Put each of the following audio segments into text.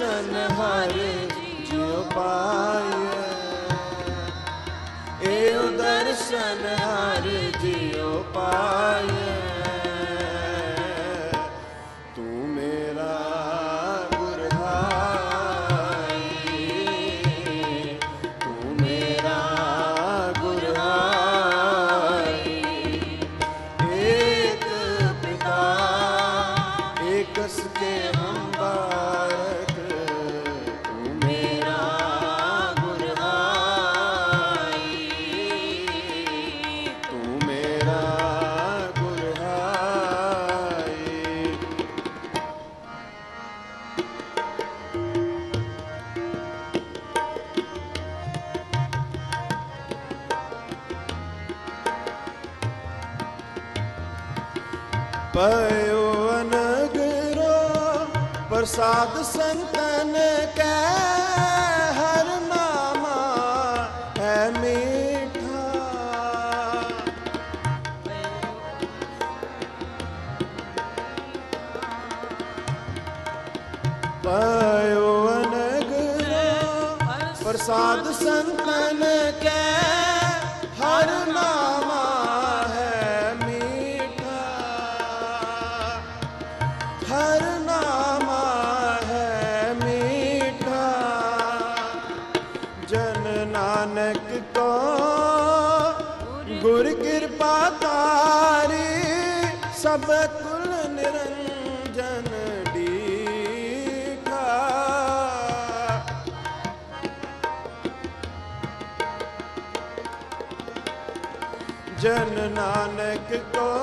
ਦਰਸ਼ਨ good todo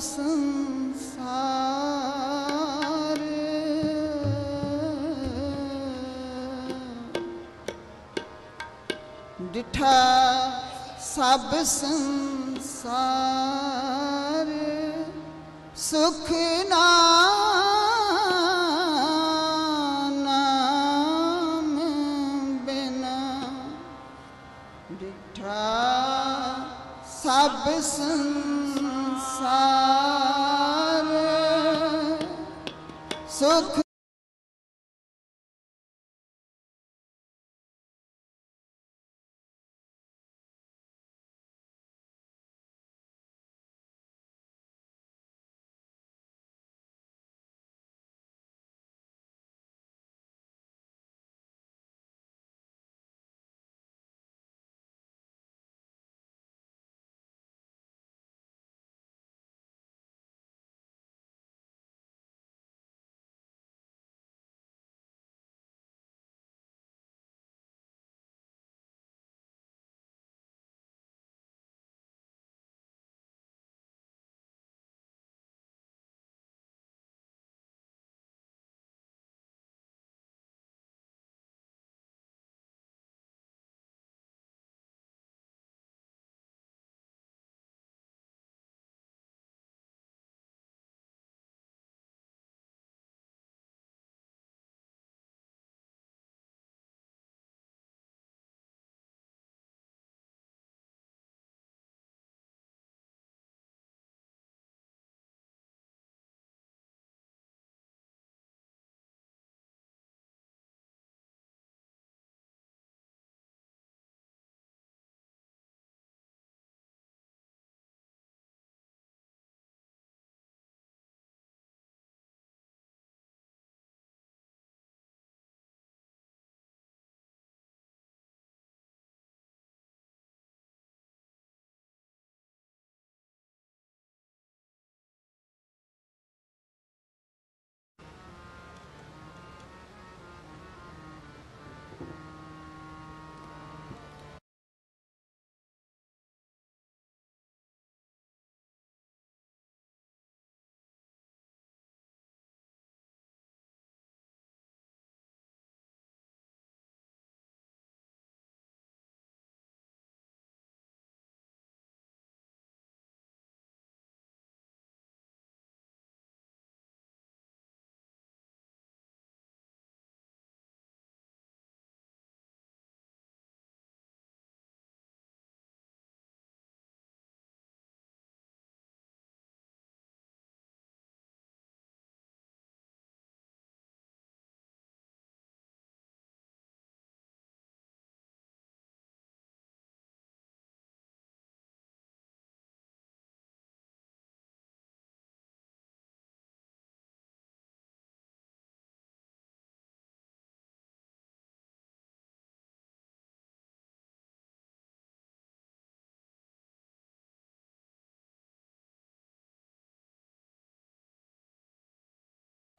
ਸੰਸਾਰ। ਡਿਠਾ ਸਭ ਸੰਸਾਰ ਸੁਖ ਨਾ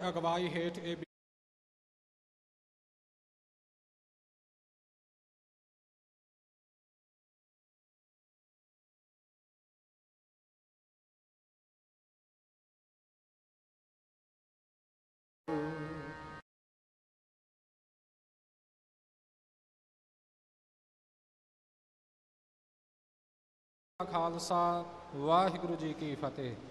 ਅਗਵਾਈ ਹੇਠ ਇਹ ਬਿ- ਖਾਲਸਾ ਵਾਹਿਗੁਰੂ ਜੀ ਕੀ ਫਤਿਹ।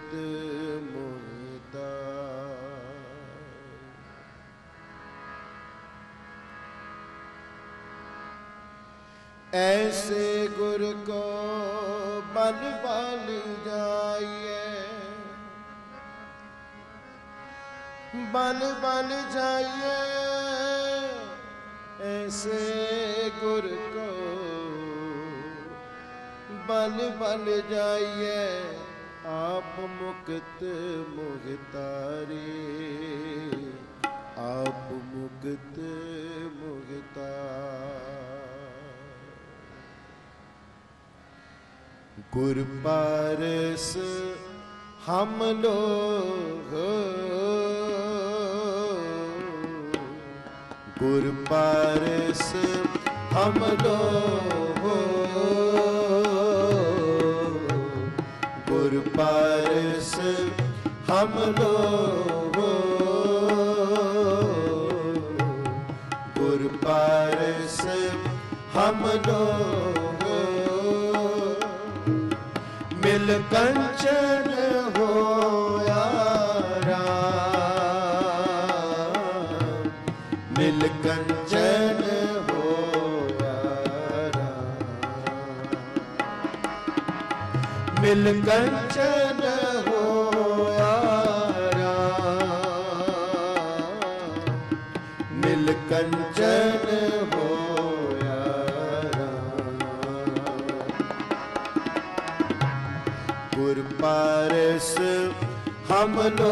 ਚਿਤ ਮੋਹਿਤਾ ਐਸੇ ਗੁਰ ਕੋ ਮਨ ਬਲ ਜਾਈਏ ਬਲ ਬਲ ਜਾਈਏ ਐਸੇ ਗੁਰ ਕੋ ਬਲ ਜਾਈਏ ਆਪ ਮੁਕਤ ਮੁਗਤਾਰੇ ਆਪ ਮੁਕਤ ਮੁਗਤਾ ਗੁਰ ਪਾਰਸ ਹਮ ਲੋਗ ਗੁਰ ਪਾਰਸ ਹਮ परस हम लोग गुर परस हम लोग मिल कंचन हो मिल कंचन हो मिल कंचन ಮನೋ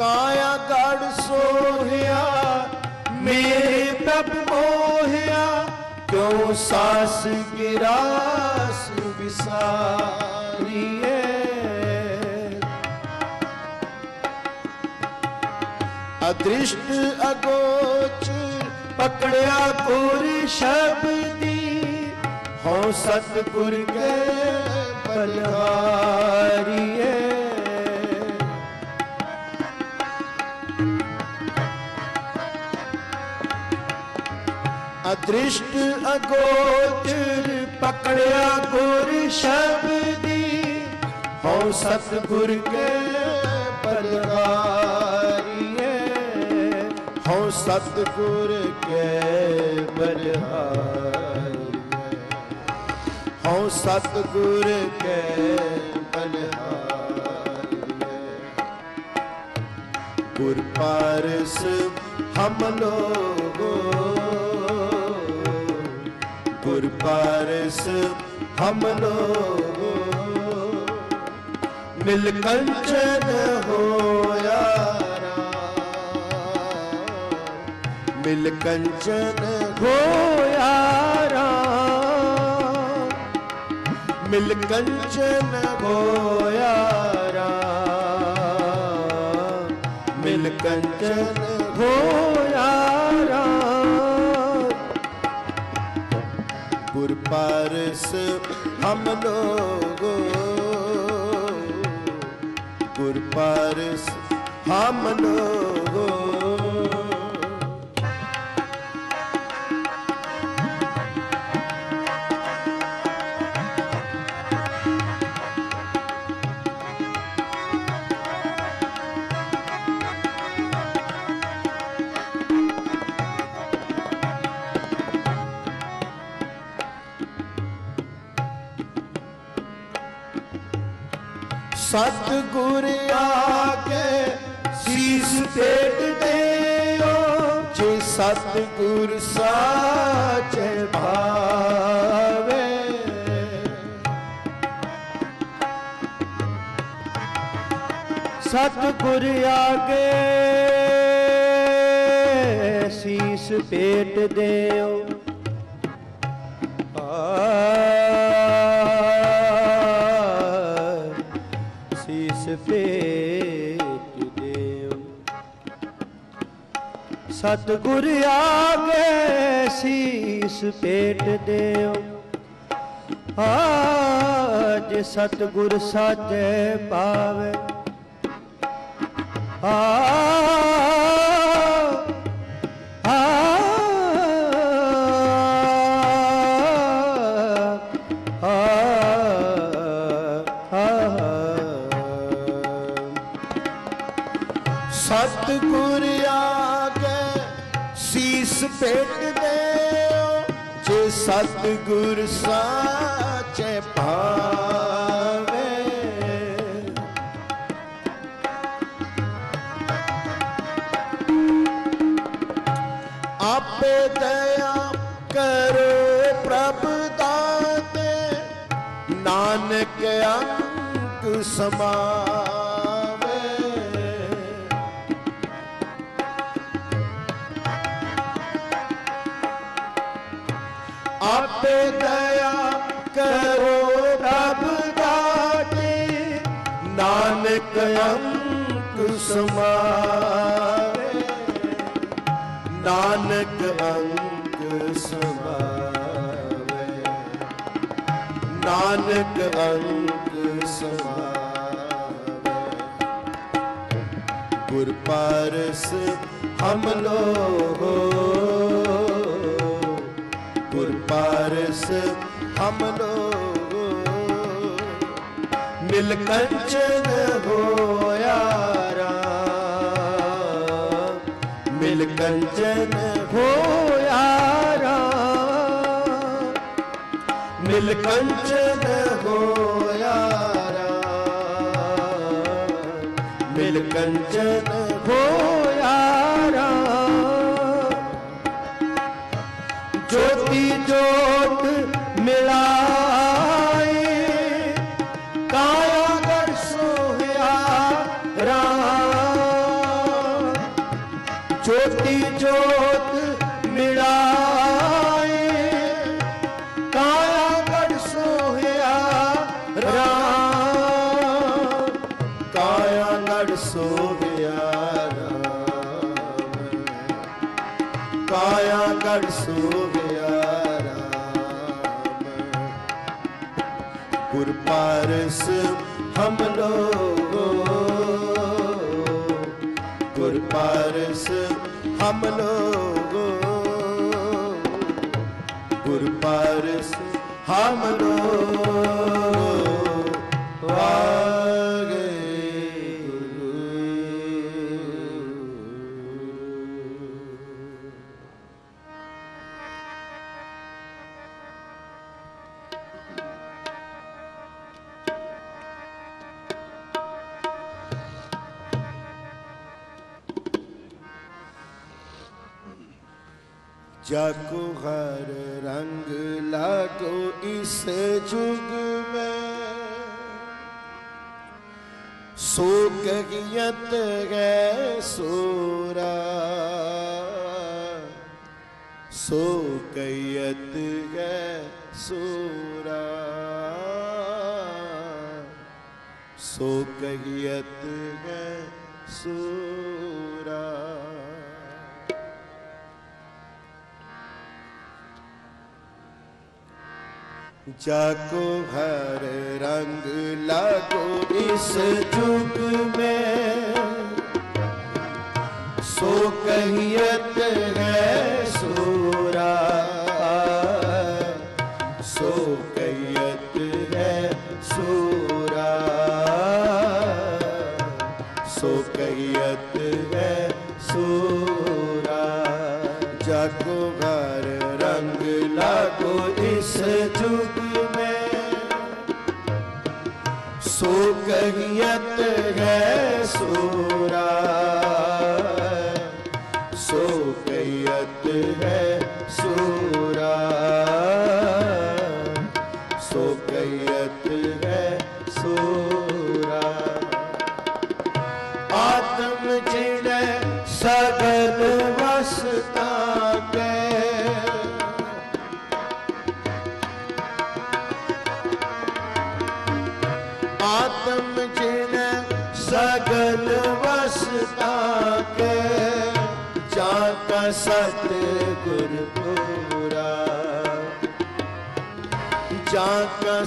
ਕਾਇਆ ਗੜ ਸੋਹਿਆ, ਮੇਰੇ ਪ੍ਰਭ ਮੋਹਿਆ, ਕਿਉ ਸਾਸ ਗਿਰਾਸ ਵਿਸਾਰੀਏ? ਅਦ੍ਰਿਸ਼ਟ ਅਗੋਚ ਪਕੜਿਆ ਪੁਰ ਸ਼ਬਦੀ, ਹਉ ਸਤਿਗੁਰ ਕੇ ਬਲਿਹਾਰੀਏ ਅਦ੍ਰਿਸ਼ਟ ਅਗੋਚਰ ਪਕੜਿਆ ਗੁਰ ਸ਼ਬਦੀ ਹਉ ਸਤਿਗੁਰ ਕੇ ਬਲਿਹਾਰੀਏ ਹਉ ਸਤਗੁਰ ਕੇ ਬਲਿਹਾਰੀਏ ਹਉ ਸਤਿਗੁਰ ਕੇ ਬਲਿਹਾਰੀਏ ਗੁਰ ਪਾਰਸ ਹਮ ਲੋਗੋ ਪਾਰਸ ਹਮ ਲੋਗੋ ਮਿਲ ਕੰਚਨ ਹੋਇਆ ਰਾਮ। ਮਿਲ ਕੰਚਨ ਹੋਇਆ ਰਾਮ। ਮਿਲ ਕੰਚਨ ਹੋਇਆ ਰਾਮ। ਗੁਰ ਪਾਰਸ ਹਮ ਲੋਗੋ। ਗੁਰ ਪਾਰਸ ਹਮ ਸਤਿਗੁਰ ਸਾਚੇ ਭਾਵੇ। ਸਤਿਗੁਰ ਆਗੇ ਸੀਸ ਪੇਟ ਦੇਓ। ਸਤਿਗੁਰ ਆਗੇ ਸੀਸ ਪੇਟ ਦਿਓ। ਆਜ ਸਤਿਗੁਰ ਸਾਚੇ ਪਾਵੇ। ਆ ਸਤਿਗੁਰ ਸਾਚੇ ਭਾਵੇ। ਆਪੇ ਦਇਆ ਕਰੋ ਪ੍ਰਭ ਦਾਤੇ। ਨਾਨਕ ਅੰਕ ਸਮਾ ਅੰਕ ਨਾਨਕ ਅੰਕ ਸਮਾਵੇ ਨਾਨਕ ਅੰਕ ਸਮਾਵੇ ਗੁਰ ਪਾਰਸ ਹਮ ਲੋਗੋ ਗੁਰ ਪਾਰਸ ਹਮ ਲੋਗੋ ਮਿਲ ਕੰਚਨ ਹੋਇਆ। ਕੰਚਨ ਹੋਇਆ ਰਾਮ ਮਿਲ ਕੰਚਨ ਹੋਇਆ ਰਾਮ ਮਿਲ ਕੰਚਨ जाको हर रंग लागो इस जुग में सो कहियत है सोरा सो कहियत है सोरा सो कहियत है सोरा जाको घर रंग लागो इस जुग ਸੋ ਕਹੀਐਤ ਹੈ ਸੋ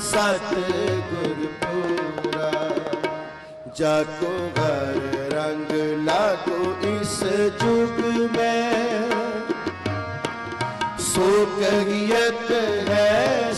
ਸਤ ਗੁਰ ਪੂਰਾ ਜਾ ਕੋ ਹਰ ਰੰਗ ਲਾਗੋ ਇਸ ਜੁਗ ਮੈਂ। ਸੋ ਕਹੀਤ ਹੈ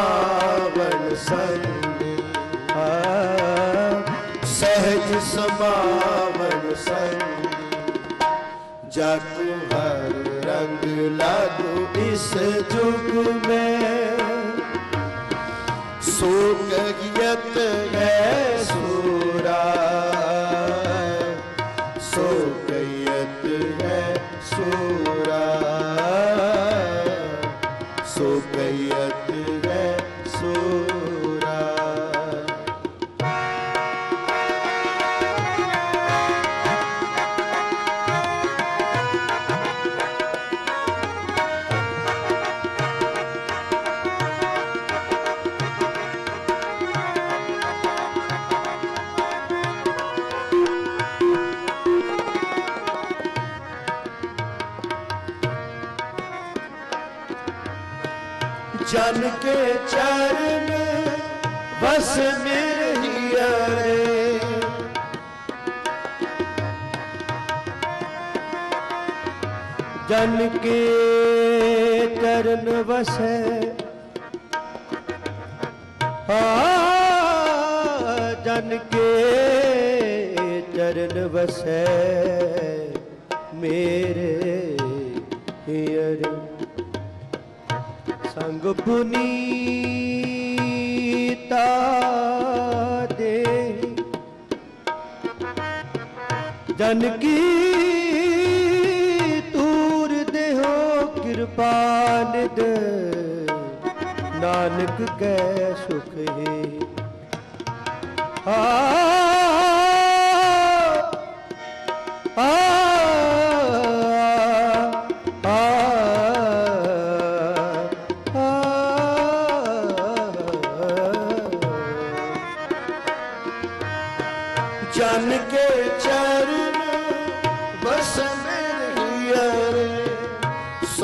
ਸਮਾਵਣ ਸੰਗ ਸਹਿਜ ਸਮਾਵਣ ਸੰਗ ਜਾਕੂ ਹਰ ਰੰਗ ਲਾਗੂ ਇਸ ਜੁਗ ਮੈਂ। ਸੋ ਕਹੀਅਤ ਹੈ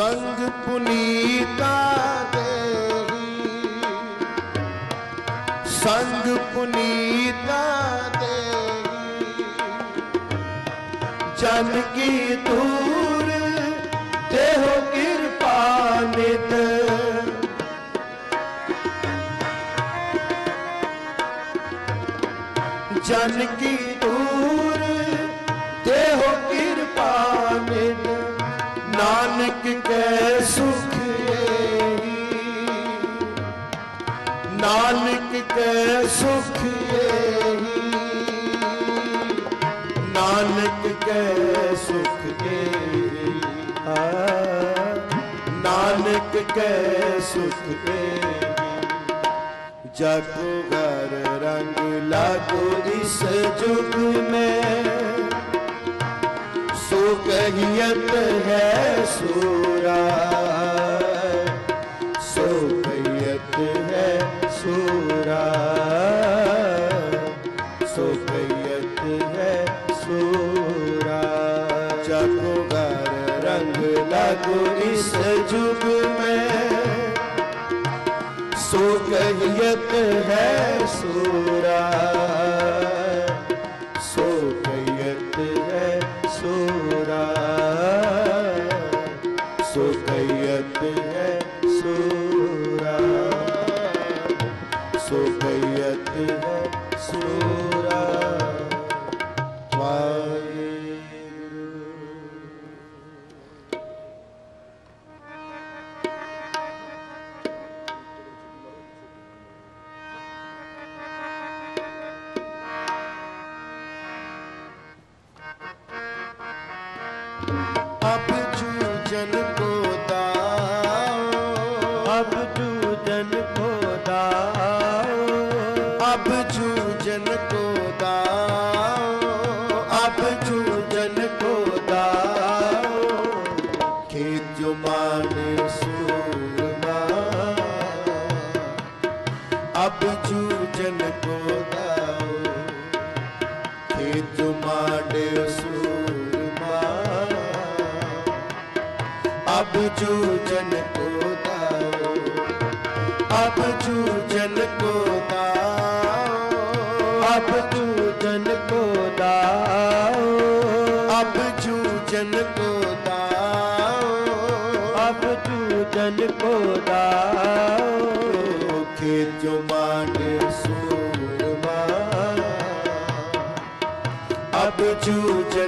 ਸੰਗ ਪੁਨੀਤਾ ਦੇਹੀ। ਸੰਗ ਪੁਨੀਤਾ ਦੇਹੀ। ਜਨ ਕੀ ਤੂਰ ਦੇਹੋ ਕਿਰਪਾ ਨਿਤ। ਜਨ ਕੀ ਕੈ ਸੁਖ ਦੇਹੀ ਨਾਨਕ ਕੈ ਸੁਖ ਦੇਹੀ ਨਾਨਕ ਕੈ ਸੁਖ ਦੇਹੀ ਜਗ ਵਰ ਰੰਗ ਲਾਗੋ ਇਸ ਜੁਗ ਮੈਂ। ਸੋ ਕਹੀਤ ਹੈ ਸੂਰਾ। इस जुग में सो कहियत है सूरा सो आप जूजन को दाओ, खेत माडे अब जूजन को दाओ, अब जूजन को दाओ, अब जूजन को दाओ, अब जूजन को दाओ, अब जूजन को chu chu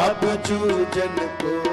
अब चूजन को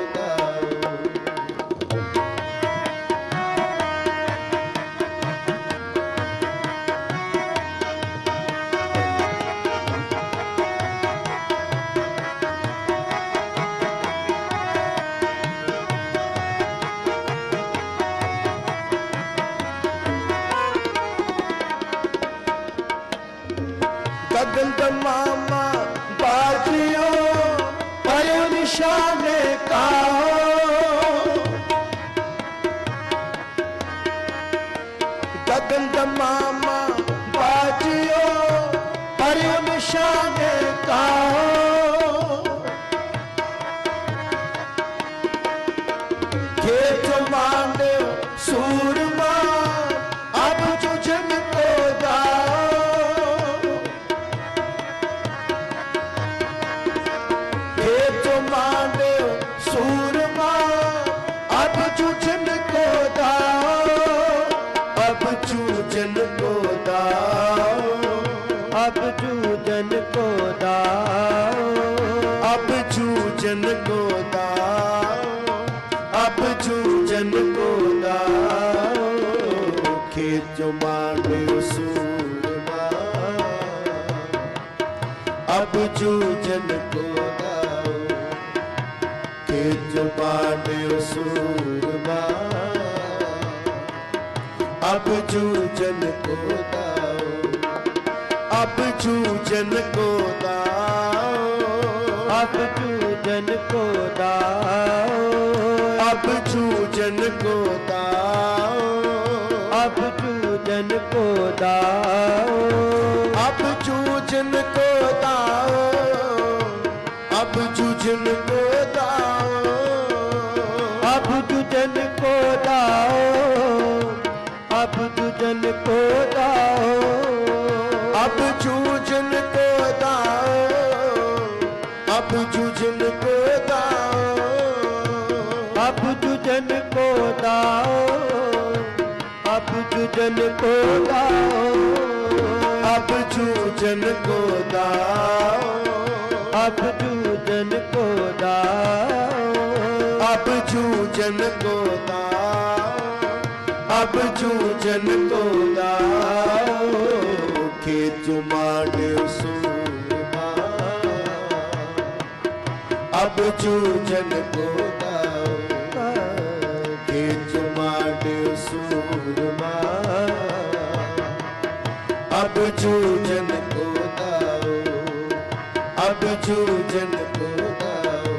जन को दाओ अब जू जन को दाओ अब जू जन को दाओ अब जू जन को दाओ अब जू जन को दाओ के जुमाड अब जू जन को दाओ जूझन को दाओ अब जूझन को दाओ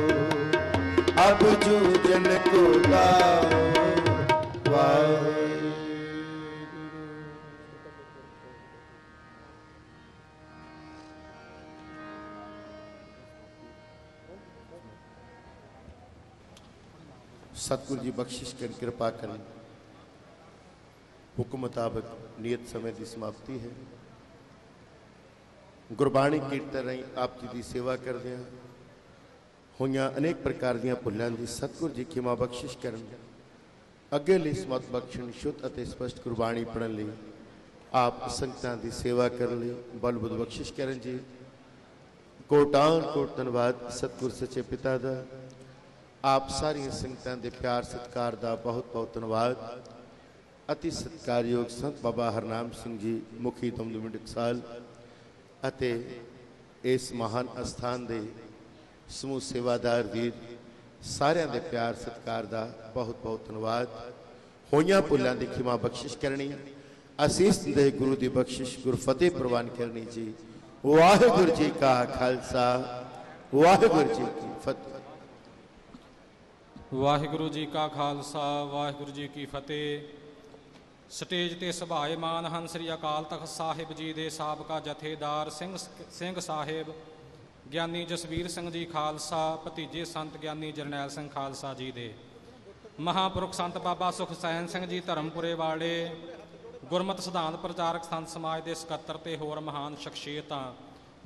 अब जूझन को दाओ सतगुरु जी बख्शिश कर, कृपा करें। हुक्म मुताबिक नियत समय की समाप्ति है। ਗੁਰਬਾਣੀ ਕੀਰਤਨ ਰਾਹੀਂ ਆਪ ਜੀ ਦੀ ਸੇਵਾ ਕਰਦੇ ਹਾਂ। ਹੋਈਆਂ ਅਨੇਕ ਪ੍ਰਕਾਰ ਦੀਆਂ ਭੁੱਲਾਂ ਦੀ ਸਤਿਗੁਰੂ ਜੀ ਖਿਮਾ ਬਖਸ਼ਿਸ਼ ਕਰਨ ਅੱਗੇ ਲਈ ਸਮਤ ਬਖਸ਼ਣ, ਸ਼ੁੱਧ ਅਤੇ ਸਪਸ਼ਟ ਗੁਰਬਾਣੀ ਪੜ੍ਹਨ ਲਈ, ਆਪ ਸੰਗਤਾਂ ਦੀ ਸੇਵਾ ਕਰਨ ਲਈ ਬਲ ਬੁੱਧ ਬਖਸ਼ਿਸ਼ ਕਰਨ ਜੀ। ਕੋਟਾਨ ਕੋਟ ਧੰਨਵਾਦ ਸਤਿਗੁਰ ਸੱਚੇ ਪਿਤਾ ਦਾ। ਆਪ ਸਾਰੀਆਂ ਸੰਗਤਾਂ ਦੇ ਪਿਆਰ ਸਤਿਕਾਰ ਦਾ ਬਹੁਤ ਬਹੁਤ ਧੰਨਵਾਦ। ਅਤੀ ਸਤਿਕਾਰਯੋਗ ਸੰਤ ਬਾਬਾ ਹਰਨਾਮ ਸਿੰਘ ਜੀ, ਮੁਖੀ ਦਮਦਮੀ ਸਾਲ ਅਤੇ ਇਸ ਮਹਾਨ ਅਸਥਾਨ ਦੇ ਸਮੂਹ ਸੇਵਾਦਾਰ ਵੀਰ ਸਾਰਿਆਂ ਦੇ ਪਿਆਰ, ਸਤਿਕਾਰ ਦਾ ਬਹੁਤ ਬਹੁਤ ਧੰਨਵਾਦ। ਹੋਈਆਂ ਭੁੱਲਾਂ ਦੀ ਖਿਮਾ ਬਖਸ਼ਿਸ਼ ਕਰਨੀ, ਅਸੀਸ ਦੇ ਗੁਰੂ ਦੀ ਬਖਸ਼ਿਸ਼ ਗੁਰਫਤਿਹ ਪ੍ਰਵਾਨ ਕਰਨੀ ਜੀ। ਵਾਹਿਗੁਰੂ ਜੀ ਕਾ ਖਾਲਸਾ, ਵਾਹਿਗੁਰੂ ਜੀ ਕੀ ਫਤਿਹ। ਵਾਹਿਗੁਰੂ ਜੀ ਕਾ ਖਾਲਸਾ, ਵਾਹਿਗੁਰੂ ਜੀ ਕੀ ਫਤਿਹ। ਸਟੇਜ ਤੇ ਸਭਾਏਮਾਨ ਹਨ ਸ੍ਰੀ ਅਕਾਲ ਤਖਤ ਸਾਹਿਬ ਜੀ ਦੇ ਸਾਬਕਾ ਜਥੇਦਾਰ ਸਿੰਘ ਸਿੰਘ ਸਾਹਿਬ, ਗਿਆਨੀ ਜਸਵੀਰ ਸਿੰਘ ਜੀ ਖਾਲਸਾ, ਭਤੀਜੇ ਸੰਤ ਗਿਆਨੀ ਜਰਨੈਲ ਸਿੰਘ ਖਾਲਸਾ ਜੀ ਦੇ। ਮਹਾਪੁਰਖ ਸੰਤ ਬਾਬਾ ਸੁਖਸੈਨ ਸਿੰਘ ਜੀ ਧਰਮਪੁਰੇ ਵਾਲੇ, ਗੁਰਮਤਿ ਸਿਧਾਂਤ ਪ੍ਰਚਾਰਕ ਸੰਤ ਸਮਾਜ ਦੇ ਸਕੱਤਰ ਤੇ ਹੋਰ ਮਹਾਨ ਸ਼ਖਸੀਅਤਾਂ।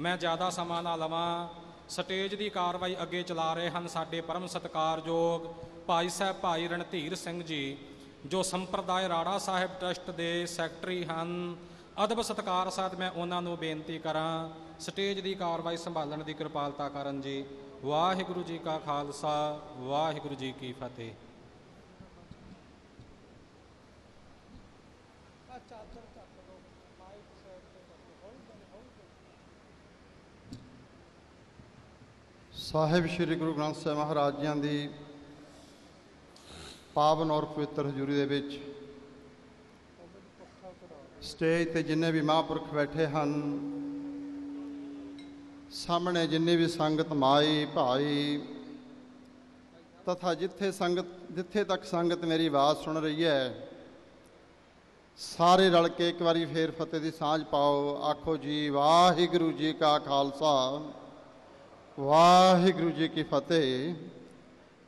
ਮੈਂ ਜ਼ਿਆਦਾ ਸਮਾਂ ਨਾ ਲਵਾਂ। ਸਟੇਜ ਦੀ ਕਾਰਵਾਈ ਅੱਗੇ ਚਲਾ ਰਹੇ ਹਨ ਸਾਡੇ ਪਰਮ ਸਤਿਕਾਰਯੋਗ ਭਾਈ ਸਾਹਿਬ ਭਾਈ ਰਣਧੀਰ ਸਿੰਘ ਜੀ। ਜੋ ਸੰਪਰਦਾਇ ਰਾੜਾ ਸਾਹਿਬ ਟਰਸਟ ਦੇ ਸੈਕਟਰੀ ਹਨ, ਅਦਬ ਸਤਿਕਾਰ ਸਾਹਿਬ ਮੈਂ ਉਹਨਾਂ ਨੂੰ ਬੇਨਤੀ ਕਰਾਂ, ਸਟੇਜ ਦੀ ਕਾਰਵਾਈ ਸੰਭਾਲਣ ਦੀ ਕਿਰਪਾਲਤਾ ਕਰਨ ਜੀ। ਵਾਹਿਗੁਰੂ ਜੀ ਕਾ ਖਾਲਸਾ, ਵਾਹਿਗੁਰੂ ਜੀ ਕੀ ਫਤਿਹ। ਸਾਹਿਬ ਸ੍ਰੀ ਗੁਰੂ ਗ੍ਰੰਥ ਸਾਹਿਬ ਮਹਾਰਾਜ ਜੀਆਂ ਦੀ ਪਾਵਨ ਔਰ ਪਵਿੱਤਰ ਹਜ਼ੂਰੀ ਦੇ ਵਿੱਚ। ਸਟੇਜ ਤੇ ਜਿੰਨੇ ਵੀ ਮਹਾਂਪੁਰਖ ਬੈਠੇ ਹਨ, ਸਾਹਮਣੇ ਜਿੰਨੀ ਵੀ ਸੰਗਤ ਮਾਈ, ਭਾਈ, ਤਥਾ ਜਿੱਥੇ ਸੰਗਤ, ਜਿੱਥੇ ਤੱਕ ਸੰਗਤ ਮੇਰੀ ਆਵਾਜ਼ ਸੁਣ ਰਹੀ ਹੈ, ਸਾਰੇ ਰਲ ਕੇ ਇੱਕ ਵਾਰੀ ਫੇਰ ਫਤਿਹ ਦੀ ਸਾਂਝ ਪਾਓ। ਆਖੋ ਜੀ, ਵਾਹਿਗੁਰੂ ਜੀ ਕਾ ਖਾਲਸਾ, ਵਾਹਿਗੁਰੂ ਜੀ ਕੀ ਫਤਿਹ।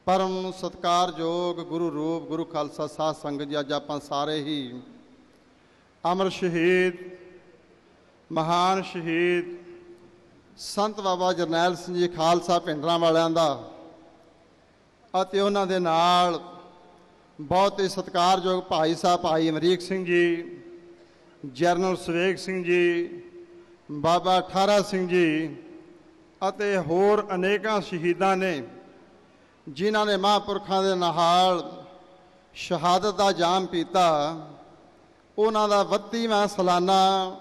ਪਰਮ ਸਤਕਾਰਯੋਗ ਗੁਰੂ ਰੂਪ, ਗੁਰੂ ਖਾਲਸਾ ਸਾਧ ਸੰਗਤ ਜੀ, ਅੱਜ ਆਪਾਂ ਸਾਰੇ ਹੀ ਅਮਰ ਸ਼ਹੀਦ, ਮਹਾਨ ਸ਼ਹੀਦ ਸੰਤ ਬਾਬਾ ਜਰਨੈਲ ਸਿੰਘ ਜੀ ਖਾਲਸਾ ਪਿੰਡਰਾਂ ਵਾਲਿਆਂ ਦਾ ਅਤੇ ਉਹਨਾਂ ਦੇ ਨਾਲ ਬਹੁਤ ਹੀ ਸਤਿਕਾਰਯੋਗ ਭਾਈ ਸਾਹਿਬ, ਭਾਈ ਅਮਰੀਕ ਸਿੰਘ ਜੀ ਜਰਨਲ ਸੁਵੇਗ ਸਿੰਘ ਜੀ, ਬਾਬਾ ਠਾਰਾ ਸਿੰਘ ਜੀ ਅਤੇ ਹੋਰ ਅਨੇਕਾਂ ਸ਼ਹੀਦਾਂ ਨੇ ਜਿਨ੍ਹਾਂ ਨੇ ਮਹਾਂਪੁਰਖਾਂ ਦੇ ਨਾਲ ਸ਼ਹਾਦਤ ਦਾ ਜਾਮ ਪੀਤਾ, ਉਹਨਾਂ ਦਾ 32ਵਾਂ ਸਾਲਾਨਾ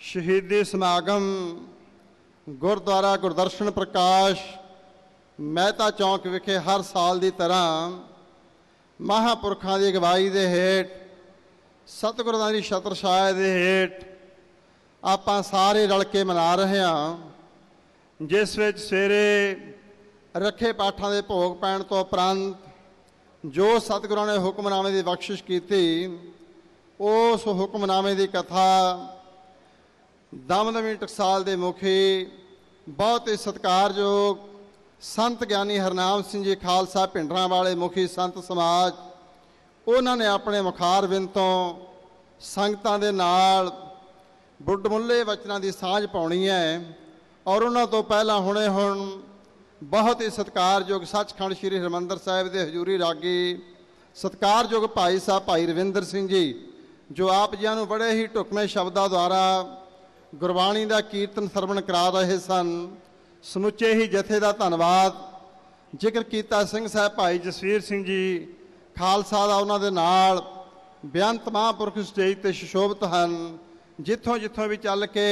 ਸ਼ਹੀਦੀ ਸਮਾਗਮ, ਗੁਰਦੁਆਰਾ ਗੁਰਦਰਸ਼ਨ ਪ੍ਰਕਾਸ਼, ਮਹਿਤਾ ਚੌਂਕ ਵਿਖੇ ਹਰ ਸਾਲ ਦੀ ਤਰ੍ਹਾਂ ਮਹਾਂਪੁਰਖਾਂ ਦੀ ਅਗਵਾਈ ਦੇ ਹੇਠ ਸਤਿਗੁਰਾਂ ਦੀ ਛਤਰ ਛਾਇਆ ਦੇ ਹੇਠ ਆਪਾਂ ਸਾਰੇ ਰਲ ਕੇ ਮਨਾ ਰਹੇ ਹਾਂ, ਜਿਸ ਵਿੱਚ ਸਵੇਰੇ ਰੱਖੇ ਪਾਠਾਂ ਦੇ ਭੋਗ ਪੈਣ ਤੋਂ ਉਪਰੰਤ ਜੋ ਸਤਿਗੁਰਾਂ ਨੇ ਹੁਕਮਨਾਮੇ ਦੀ ਬਖਸ਼ਿਸ਼ ਕੀਤੀ, ਉਸ ਹੁਕਮਨਾਮੇ ਦੀ ਕਥਾ ਦਮਦਮੀ ਟਕਸਾਲ ਦੇ ਮੁਖੀ, ਬਹੁਤ ਹੀ ਸਤਿਕਾਰਯੋਗ ਸੰਤ ਗਿਆਨੀ ਹਰਨਾਮ ਸਿੰਘ ਜੀ ਖਾਲਸਾ ਭਿੰਡਰਾਂ ਵਾਲੇ ਮੁਖੀ ਸੰਤ ਸਮਾਜ, ਉਹਨਾਂ ਨੇ ਆਪਣੇ ਮੁਖਾਰ ਬਿੰਦ ਤੋਂ ਸੰਗਤਾਂ ਦੇ ਨਾਲ ਬੁੱਢਮੁੱਲੇ ਵਚਨਾਂ ਦੀ ਸਾਂਝ ਪਾਉਣੀ ਹੈ ਔਰ ਉਹਨਾਂ ਤੋਂ ਪਹਿਲਾਂ ਹੁਣੇ ਹੁਣ ਬਹੁਤ ਹੀ ਸਤਿਕਾਰਯੋਗ ਸੱਚਖੰਡ ਸ੍ਰੀ ਹਰਿਮੰਦਰ ਸਾਹਿਬ ਦੇ ਹਜ਼ੂਰੀ ਰਾਗੀ ਸਤਿਕਾਰਯੋਗ ਭਾਈ ਸਾਹਿਬ ਭਾਈ ਰਵਿੰਦਰ ਸਿੰਘ ਜੀ, ਜੋ ਆਪ ਜੀਆਂ ਨੂੰ ਬੜੇ ਹੀ ਢੁਕਵੇਂ ਸ਼ਬਦਾਂ ਦੁਆਰਾ ਗੁਰਬਾਣੀ ਦਾ ਕੀਰਤਨ ਸਰਵਣ ਕਰਾ ਰਹੇ ਸਨ। ਸਮੁੱਚੇ ਹੀ ਜਥੇ ਦਾ ਧੰਨਵਾਦ। ਜ਼ਿਕਰ ਕੀਤਾ ਸਿੰਘ ਸਾਹਿਬ ਭਾਈ ਜਸਵੀਰ ਸਿੰਘ ਜੀ, ਖਾਲਸਾ ਦਾ ਉਹਨਾਂ ਦੇ ਨਾਲ। ਬੇਅੰਤ ਮਹਾਂਪੁਰਖ ਸਟੇਜ ਤੇ ਸ਼ੋਭਤ ਹਨ। ਜਿੱਥੋਂ ਜਿੱਥੋਂ ਵੀ ਚੱਲ ਕੇ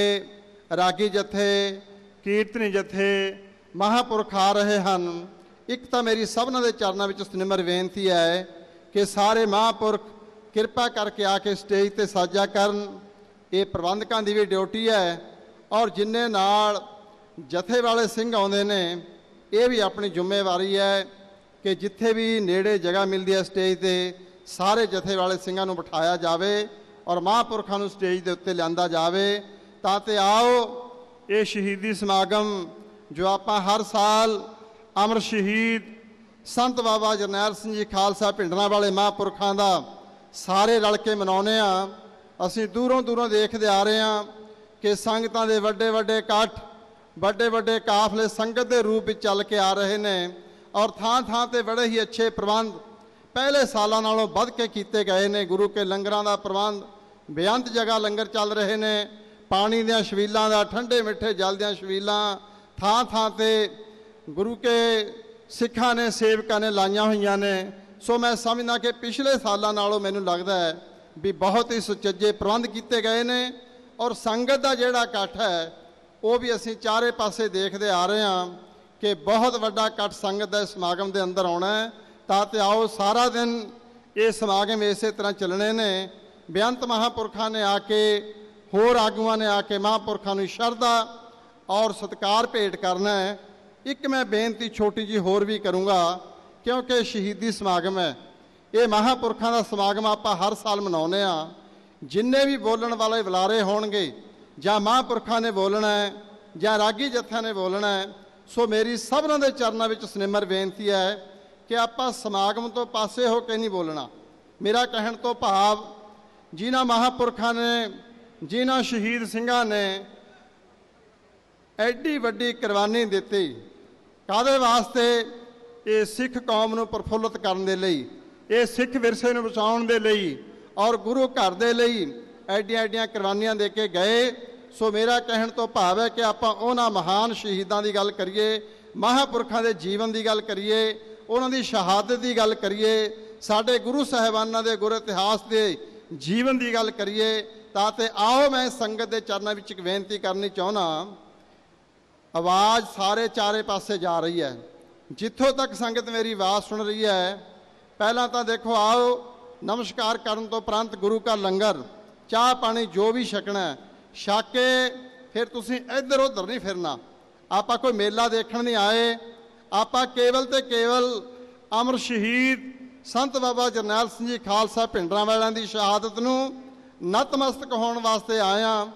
ਰਾਗੀ ਜਥੇ, ਕੀਰਤਨੀ ਜਥੇ ਮਹਾਂਪੁਰਖ ਆ ਰਹੇ ਹਨ। ਇੱਕ ਤਾਂ ਮੇਰੀ ਸਭਨਾਂ ਦੇ ਚਰਨਾਂ ਵਿੱਚ ਸੁਨਿਮਰ ਬੇਨਤੀ ਹੈ ਕਿ ਸਾਰੇ ਮਹਾਂਪੁਰਖ ਕਿਰਪਾ ਕਰਕੇ ਆ ਕੇ ਸਟੇਜ ਤੇ ਸਾਜਾ ਕਰਨ। ਇਹ ਪ੍ਰਬੰਧਕਾਂ ਦੀ ਵੀ ਡਿਊਟੀ ਹੈ ਔਰ ਜਿੰਨੇ ਨਾਲ ਜਥੇ ਵਾਲੇ ਸਿੰਘ ਆਉਂਦੇ ਨੇ, ਇਹ ਵੀ ਆਪਣੀ ਜ਼ਿੰਮੇਵਾਰੀ ਹੈ ਕਿ ਜਿੱਥੇ ਵੀ ਨੇੜੇ ਜਗ੍ਹਾ ਮਿਲਦੀ ਹੈ ਸਟੇਜ ਤੇ, ਸਾਰੇ ਜਥੇ ਵਾਲੇ ਸਿੰਘਾਂ ਨੂੰ ਬਿਠਾਇਆ ਜਾਵੇ ਔਰ ਮਹਾਂਪੁਰਖਾਂ ਨੂੰ ਸਟੇਜ ਦੇ ਉੱਤੇ ਲਿਆਂਦਾ ਜਾਵੇ। ਤਾਂ ਤੇ ਆਓ, ਇਹ ਸ਼ਹੀਦੀ ਸਮਾਗਮ ਜੋ ਆਪਾਂ ਹਰ ਸਾਲ ਅਮਰ ਸ਼ਹੀਦ ਸੰਤ ਬਾਬਾ ਜਰਨੈਲ ਸਿੰਘ ਜੀ ਖਾਲਸਾ ਪਿੰਡਰਾਂ ਵਾਲੇ ਮਹਾਂਪੁਰਖਾਂ ਦਾ ਸਾਰੇ ਰਲ ਕੇ ਮਨਾਉਂਦੇ ਆ ਅਸੀਂ ਦੂਰੋਂ ਦੂਰੋਂ ਦੇਖਦੇ ਆ ਰਹੇ ਹਾਂ ਕਿ ਸੰਗਤਾਂ ਦੇ ਵੱਡੇ ਵੱਡੇ ਇਕੱਠ, ਵੱਡੇ ਵੱਡੇ ਕਾਫਲੇ ਸੰਗਤ ਦੇ ਰੂਪ ਵਿੱਚ ਚੱਲ ਕੇ ਆ ਰਹੇ ਨੇ ਔਰ ਥਾਂ ਥਾਂ ਤੇ ਬੜੇ ਹੀ ਅੱਛੇ ਪ੍ਰਬੰਧ ਪਹਿਲੇ ਸਾਲਾਂ ਨਾਲੋਂ ਵੱਧ ਕੇ ਕੀਤੇ ਗਏ ਨੇ। ਗੁਰੂ ਕੇ ਲੰਗਰਾਂ ਦਾ ਪ੍ਰਬੰਧ, ਬੇਅੰਤ ਜਗ੍ਹਾ ਲੰਗਰ ਚੱਲ ਰਹੇ ਨੇ। ਪਾਣੀ ਦੀਆਂ ਛਬੀਲਾਂ ਦਾ, ਠੰਡੇ ਮਿੱਠੇ ਜਲ ਦੀਆਂ ਛਬੀਲਾਂ ਥਾਂ ਥਾਂ ਤੇ ਗੁਰੂ ਕੇ ਸਿੱਖਾਂ ਨੇ, ਸੇਵਕਾਂ ਨੇ ਲਾਈਆਂ ਹੋਈਆਂ ਨੇ। ਸੋ ਮੈਂ ਸਮਝਦਾ ਕਿ ਪਿਛਲੇ ਸਾਲਾਂ ਨਾਲੋਂ ਮੈਨੂੰ ਲੱਗਦਾ ਹੈ ਵੀ ਬਹੁਤ ਹੀ ਸੁਚੱਜੇ ਪ੍ਰਬੰਧ ਕੀਤੇ ਗਏ ਨੇ ਔਰ ਸੰਗਤ ਦਾ ਜਿਹੜਾ ਇਕੱਠ ਹੈ, ਉਹ ਵੀ ਅਸੀਂ ਚਾਰੇ ਪਾਸੇ ਦੇਖਦੇ ਆ ਰਹੇ ਹਾਂ ਕਿ ਬਹੁਤ ਵੱਡਾ ਇਕੱਠ ਸੰਗਤ ਦਾ ਸਮਾਗਮ ਦੇ ਅੰਦਰ ਆਉਣਾ ਹੈ। ਤਾਂ ਤੇ ਆਓ ਸਾਰਾ ਦਿਨ ਇਹ ਸਮਾਗਮ ਇਸੇ ਤਰ੍ਹਾਂ ਚੱਲਣੇ ਨੇ। ਬੇਅੰਤ ਮਹਾਂਪੁਰਖਾਂ ਨੇ ਆ ਕੇ, ਹੋਰ ਆਗੂਆਂ ਨੇ ਆ ਕੇ ਮਹਾਂਪੁਰਖਾਂ ਨੂੰ ਸ਼ਰਧਾ ਔਰ ਸਤਿਕਾਰ ਭੇਟ ਕਰਨਾ ਹੈ, ਇੱਕ ਮੈਂ ਬੇਨਤੀ ਛੋਟੀ ਜੀ ਹੋਰ ਵੀ ਕਰੂੰਗਾ, ਕਿਉਂਕਿ ਸ਼ਹੀਦੀ ਸਮਾਗਮ ਹੈ। ਇਹ ਮਹਾਂਪੁਰਖਾਂ ਦਾ ਸਮਾਗਮ ਆਪਾਂ ਹਰ ਸਾਲ ਮਨਾਉਂਦੇ ਆ ਜਿੰਨੇ ਵੀ ਬੋਲਣ ਵਾਲੇ ਬੁਲਾਰੇ ਹੋਣਗੇ, ਜਾਂ ਮਹਾਂਪੁਰਖਾਂ ਨੇ ਬੋਲਣਾ ਹੈ, ਜਾਂ ਰਾਗੀ ਜਥਿਆਂ ਨੇ ਬੋਲਣਾ ਹੈ, ਸੋ ਮੇਰੀ ਸਭਨਾਂ ਦੇ ਚਰਨਾਂ ਵਿੱਚ ਸਨਿਮਰ ਬੇਨਤੀ ਹੈ ਕਿ ਆਪਾਂ ਸਮਾਗਮ ਤੋਂ ਪਾਸੇ ਹੋ ਕੇ ਨਹੀਂ ਬੋਲਣਾ। ਮੇਰਾ ਕਹਿਣ ਤੋਂ ਭਾਵ, ਜਿਨ੍ਹਾਂ ਮਹਾਂਪੁਰਖਾਂ ਨੇ, ਜਿਨ੍ਹਾਂ ਸ਼ਹੀਦ ਸਿੰਘਾਂ ਨੇ ਐਡੀ ਵੱਡੀ ਕੁਰਬਾਨੀ ਦਿੱਤੀ। ਕਾਦੇ ਵਾਸਤੇ? ਇਹ ਸਿੱਖ ਕੌਮ ਨੂੰ ਪ੍ਰਫੁੱਲਤ ਕਰਨ ਦੇ ਲਈ, ਇਹ ਸਿੱਖ ਵਿਰਸੇ ਨੂੰ ਬਚਾਉਣ ਦੇ ਲਈ ਔਰ ਗੁਰੂ ਘਰ ਦੇ ਲਈ ਐਡੀਆਂ ਐਡੀਆਂ ਕੁਰਬਾਨੀਆਂ ਦੇ ਕੇ ਗਏ। ਸੋ ਮੇਰਾ ਕਹਿਣ ਤੋਂ ਭਾਵ ਹੈ ਕਿ ਆਪਾਂ ਉਹਨਾਂ ਮਹਾਨ ਸ਼ਹੀਦਾਂ ਦੀ ਗੱਲ ਕਰੀਏ, ਮਹਾਂਪੁਰਖਾਂ ਦੇ ਜੀਵਨ ਦੀ ਗੱਲ ਕਰੀਏ, ਉਹਨਾਂ ਦੀ ਸ਼ਹਾਦਤ ਦੀ ਗੱਲ ਕਰੀਏ, ਸਾਡੇ ਗੁਰੂ ਸਾਹਿਬਾਨਾਂ ਦੇ ਗੁਰ ਇਤਿਹਾਸ ਦੇ ਜੀਵਨ ਦੀ ਗੱਲ ਕਰੀਏ, ਤਾਂ ਤੇ ਆਓ ਮੈਂ ਸੰਗਤ ਦੇ ਚਰਨਾਂ ਵਿੱਚ ਇੱਕ ਬੇਨਤੀ ਕਰਨੀ ਚਾਹੁੰਦਾ ਆਵਾਜ਼ ਸਾਰੇ ਚਾਰੇ ਪਾਸੇ ਜਾ ਰਹੀ ਹੈ। ਜਿੱਥੋਂ ਤੱਕ ਸੰਗਤ ਮੇਰੀ ਆਵਾਜ਼ ਸੁਣ ਰਹੀ ਹੈ, ਪਹਿਲਾਂ ਤਾਂ ਦੇਖੋ, ਆਓ, ਨਮਸਕਾਰ ਕਰਨ ਤੋਂ ਉਪਰੰਤ ਗੁਰੂ ਕਾ ਲੰਗਰ, ਚਾਹ ਪਾਣੀ ਜੋ ਵੀ ਛਕਣਾ ਛਕ ਕੇ ਫਿਰ ਤੁਸੀਂ ਇੱਧਰ ਉੱਧਰ ਨਹੀਂ ਫਿਰਨਾ। ਆਪਾਂ ਕੋਈ ਮੇਲਾ ਦੇਖਣ ਨਹੀਂ ਆਏ, ਆਪਾਂ ਕੇਵਲ ਤੇ ਕੇਵਲ ਅਮਰ ਸ਼ਹੀਦ ਸੰਤ ਬਾਬਾ ਜਰਨੈਲ ਸਿੰਘ ਜੀ ਖਾਲਸਾ ਪਿੰਡਰਾਂ ਵਾਲਿਆਂ ਦੀ ਸ਼ਹਾਦਤ ਨੂੰ ਨਤਮਸਤਕ ਹੋਣ ਵਾਸਤੇ ਆਇਆ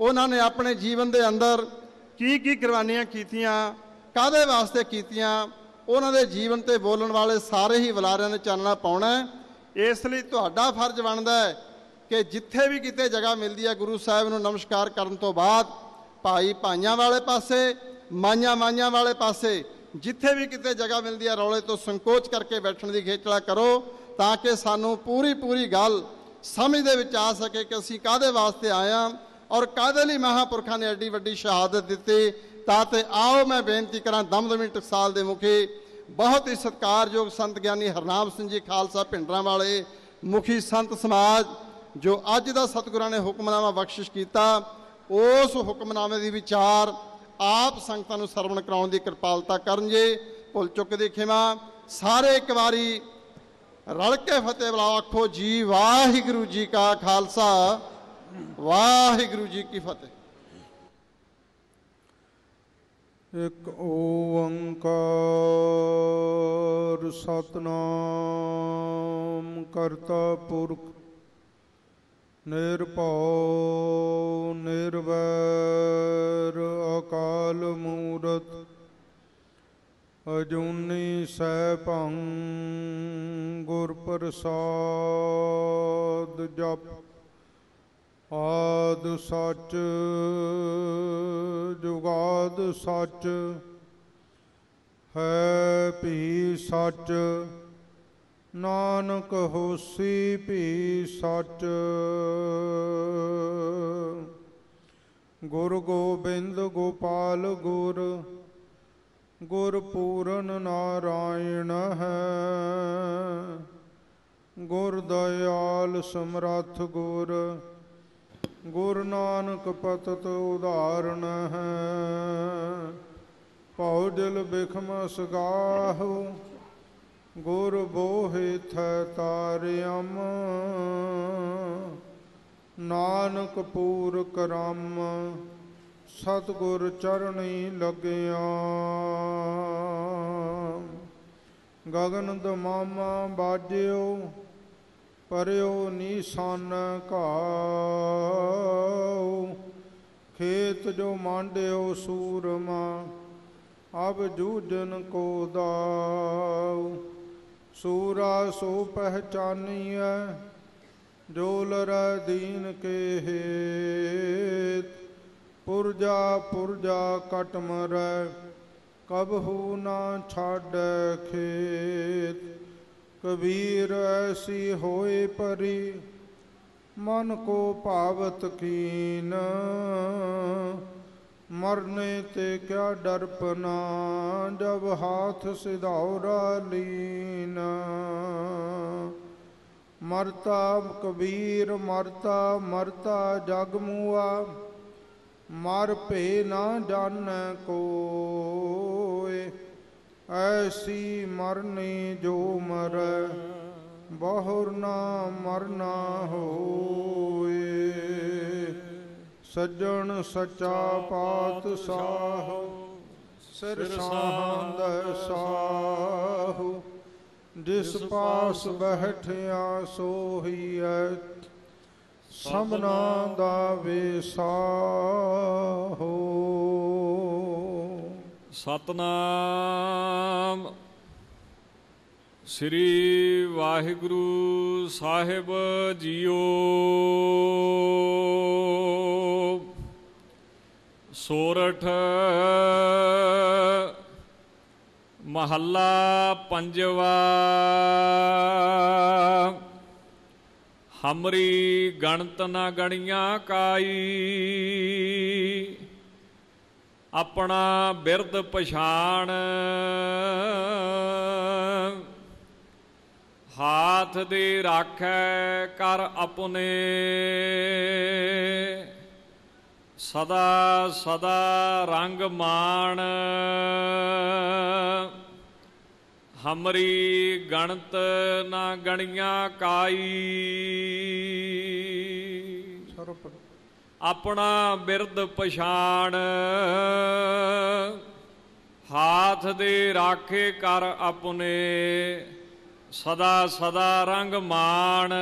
ਉਹਨਾਂ ਨੇ ਆਪਣੇ ਜੀਵਨ ਦੇ ਅੰਦਰ ਕੀ ਕੀ ਕੁਰਬਾਨੀਆਂ ਕੀਤੀਆਂ ਕਾਦੇ ਵਾਸਤੇ ਕੀਤੀਆਂ, ਉਹਨਾਂ ਦੇ ਜੀਵਨ ਤੇ ਬੋਲਣ ਵਾਲੇ ਸਾਰੇ ਹੀ ਬੁਲਾਰਿਆਂ ਨੇ ਚਾਨਣਾ ਪਾਉਣਾ ਇਸ ਲਈ ਤੁਹਾਡਾ ਫਰਜ਼ ਬਣਦਾ ਹੈ ਕਿ ਜਿੱਥੇ ਵੀ ਕਿਤੇ ਜਗ੍ਹਾ ਮਿਲਦੀ ਹੈ, ਗੁਰੂ ਸਾਹਿਬ ਨੂੰ ਨਮਸਕਾਰ ਕਰਨ ਤੋਂ ਬਾਅਦ ਭਾਈ ਭਾਈਆਂ ਵਾਲੇ ਪਾਸੇ, ਮਾਈਆਂ ਮਾਈਆਂ ਵਾਲੇ ਪਾਸੇ, ਜਿੱਥੇ ਵੀ ਕਿਤੇ ਜਗ੍ਹਾ ਮਿਲਦੀ ਹੈ, ਰੌਲੇ ਤੋਂ ਸੰਕੋਚ ਕਰਕੇ ਬੈਠਣ ਦੀ ਖੇਚਲਾ ਕਰੋ ਤਾਂ ਕਿ ਸਾਨੂੰ ਪੂਰੀ ਪੂਰੀ ਗੱਲ ਸਮਝ ਦੇ ਵਿੱਚ ਆ ਸਕੇ ਕਿ ਅਸੀਂ ਕਾਦੇ ਵਾਸਤੇ ਆਏ ਹਾਂ। ਔਰ ਕਾਦੇ ਲਈ ਮਹਾਂਪੁਰਖਾਂ ਨੇ ਐਡੀ ਵੱਡੀ ਸ਼ਹਾਦਤ ਦਿੱਤੀ, ਤਾਂ ਤੇ ਆਓ ਮੈਂ ਬੇਨਤੀ ਕਰਾਂ ਦਮਦਮੀ ਟਕਸਾਲ ਦੇ ਮੁਖੀ, ਬਹੁਤ ਹੀ ਸਤਿਕਾਰਯੋਗ ਸੰਤ ਗਿਆਨੀ ਹਰਨਾਮ ਸਿੰਘ ਜੀ ਖਾਲਸਾ ਪਿੰਡਰਾਂ ਵਾਲੇ ਮੁਖੀ ਸੰਤ ਸਮਾਜ, ਜੋ ਅੱਜ ਦਾ ਸਤਿਗੁਰਾਂ ਨੇ ਹੁਕਮਨਾਮਾ ਬਖਸ਼ਿਸ਼ ਕੀਤਾ, ਉਸ ਹੁਕਮਨਾਮੇ ਦੀ ਵਿਚਾਰ ਆਪ ਸੰਗਤਾਂ ਨੂੰ ਸਰਵਣ ਕਰਾਉਣ ਦੀ ਕਿਰਪਾਲਤਾ ਕਰਨ ਜੇ ਭੁੱਲ ਚੁੱਕ ਦੇ ਖਿਮਾ, ਸਾਰੇ ਇੱਕ ਵਾਰੀ ਰਲ ਕੇ ਫਤਿਹ ਬੁਲਾਓ, ਆਖੋ ਜੀ ਵਾਹਿਗੁਰੂ ਜੀ ਕਾ ਖਾਲਸਾ। ਵਾਹਿਗੁਰੂ ਜੀ ਕੀ ਫਤਿਹ। ਇਕ ਓੰਕਾਰ ਸਤਨਾਮ ਕਰਤਾ ਪੁਰਖ, ਨਿਰਭਉ, ਨਿਰਵੈਰ, ਅਕਾਲ ਮੂਰਤ, ਅਜੂਨੀ ਸੈਭੰ ਗੁਰ ਪ੍ਰਸਾਦ ਜਪ। ਆਦ ਸੱਚ, ਜੁਗਾਦ ਸੱਚ, ਹੈ ਭੀ ਸੱਚ, ਨਾਨਕ ਹੋਸੀ ਭੀ ਸੱਚ। ਗੁਰ ਗੋਬਿੰਦ ਗੋਪਾਲ ਗੁਰ ਗੁਰ ਪੂਰਨ ਨਾਰਾਇਣ ਹੈ। ਗੁਰ ਦਇਆਲ ਸਮਰੱਥ ਗੁਰ ਗੁਰ ਨਾਨਕ ਪਤਤ ਉਦਾਹਰਣ ਹੈ। ਭਉ ਦਿਲ ਬਿਖਮ ਸਗਾਹੁ, ਗੁਰ ਬੋਹਿ ਥੈ ਤਾਰਿਅਮ। ਨਾਨਕ ਪੂਰ ਕਰਮ ਸਤਿਗੁਰ ਚਰਣੀ ਲਗਿਆ। ਗਗਨ ਦਮਾਮਾ ਬਾਜਿਓ ਪਰਿਓ ਨੀਸਨ ਘਾਉ, ਖੇਤ ਜੋ ਮਾਂਡਿਓ ਸੂਰਮਾ, ਅਬ ਜੂਜਨ ਕੋ ਦਾਉ। ਸੂਰਾ ਸੋ ਪਹਿਚਾਨੀਐ ਜੋ ਲਰੈ ਦੀਨ ਕੇ ਹੇਤ। ਪੁਰਜਾ ਪੁਰਜਾ ਕਟਮਰ ਕਬਹੂ ਨਾ ਛਾੜੈ ਖੇਤ। ਕਬੀਰ ਐਸੀ ਹੋਏ ਪਰੀ, ਮਨ ਕੋ ਭਾਵਤ ਕੀਨ। ਮਰਨੇ ਤੇ ਕਿਆ ਡਰਪਨਾ ਜਬ ਹਾਥ ਸਿਧਾਉਰਾ ਲੀਨ। ਮਰਤਾ ਕਬੀਰ, ਮਰਤਾ ਮਰਤਾ ਜਗ ਮੂਆ, ਮਰ ਭੇ ਨਾ ਜਾਣ ਕੋਏ। ਐਸੀ ਮਰਨੀ ਜੋ ਮਰ, ਬਹੁਰ ਨਾ ਮਰਨਾ ਹੋਏ। ਸੱਜਣ ਸੱਚਾ ਪਾਤ ਸਾਹ ਸਿਰ ਸਾਹੰਦ ਸਾਹੁ। ਜਿਸ ਪਾਸ ਬਹਿਠਿਆ ਸੋਹੀਐ ਸਮਨਾ ਦਾ ਵੇਸਾਹੋ ਸਤਨਾਮ। ਸ੍ਰੀ ਵਾਹਿਗੁਰੂ ਸਾਹਿਬ ਜੀਓ। ਸੋਰਠ ਮਹੱਲਾ ਪੰਜਵਾ। ਹਮਰੀ ਗਣਤ ਨ ਗਣੀਆਂ ਕਾਈ। ਆਪਣਾ ਬਿਰਦ ਪਛਾਣ। ਹਾਥ ਦੇ ਰਾਖੈ ਕਰ ਆਪਣੇ। ਸਦਾ ਸਦਾ ਰੰਗ ਮਾਣ। ਹਮਰੀ ਗਣਤ ਨਾ ਗਣੀਆਂ ਕਾਈ। ਸਰਪ ਆਪਣਾ ਬਿਰਦ ਪਛਾਣ। ਹਾਥ ਦੇ ਰਾਖੇ ਕਰ ਆਪਣੇ, ਸਦਾ ਸਦਾ ਰੰਗ ਮਾਣ।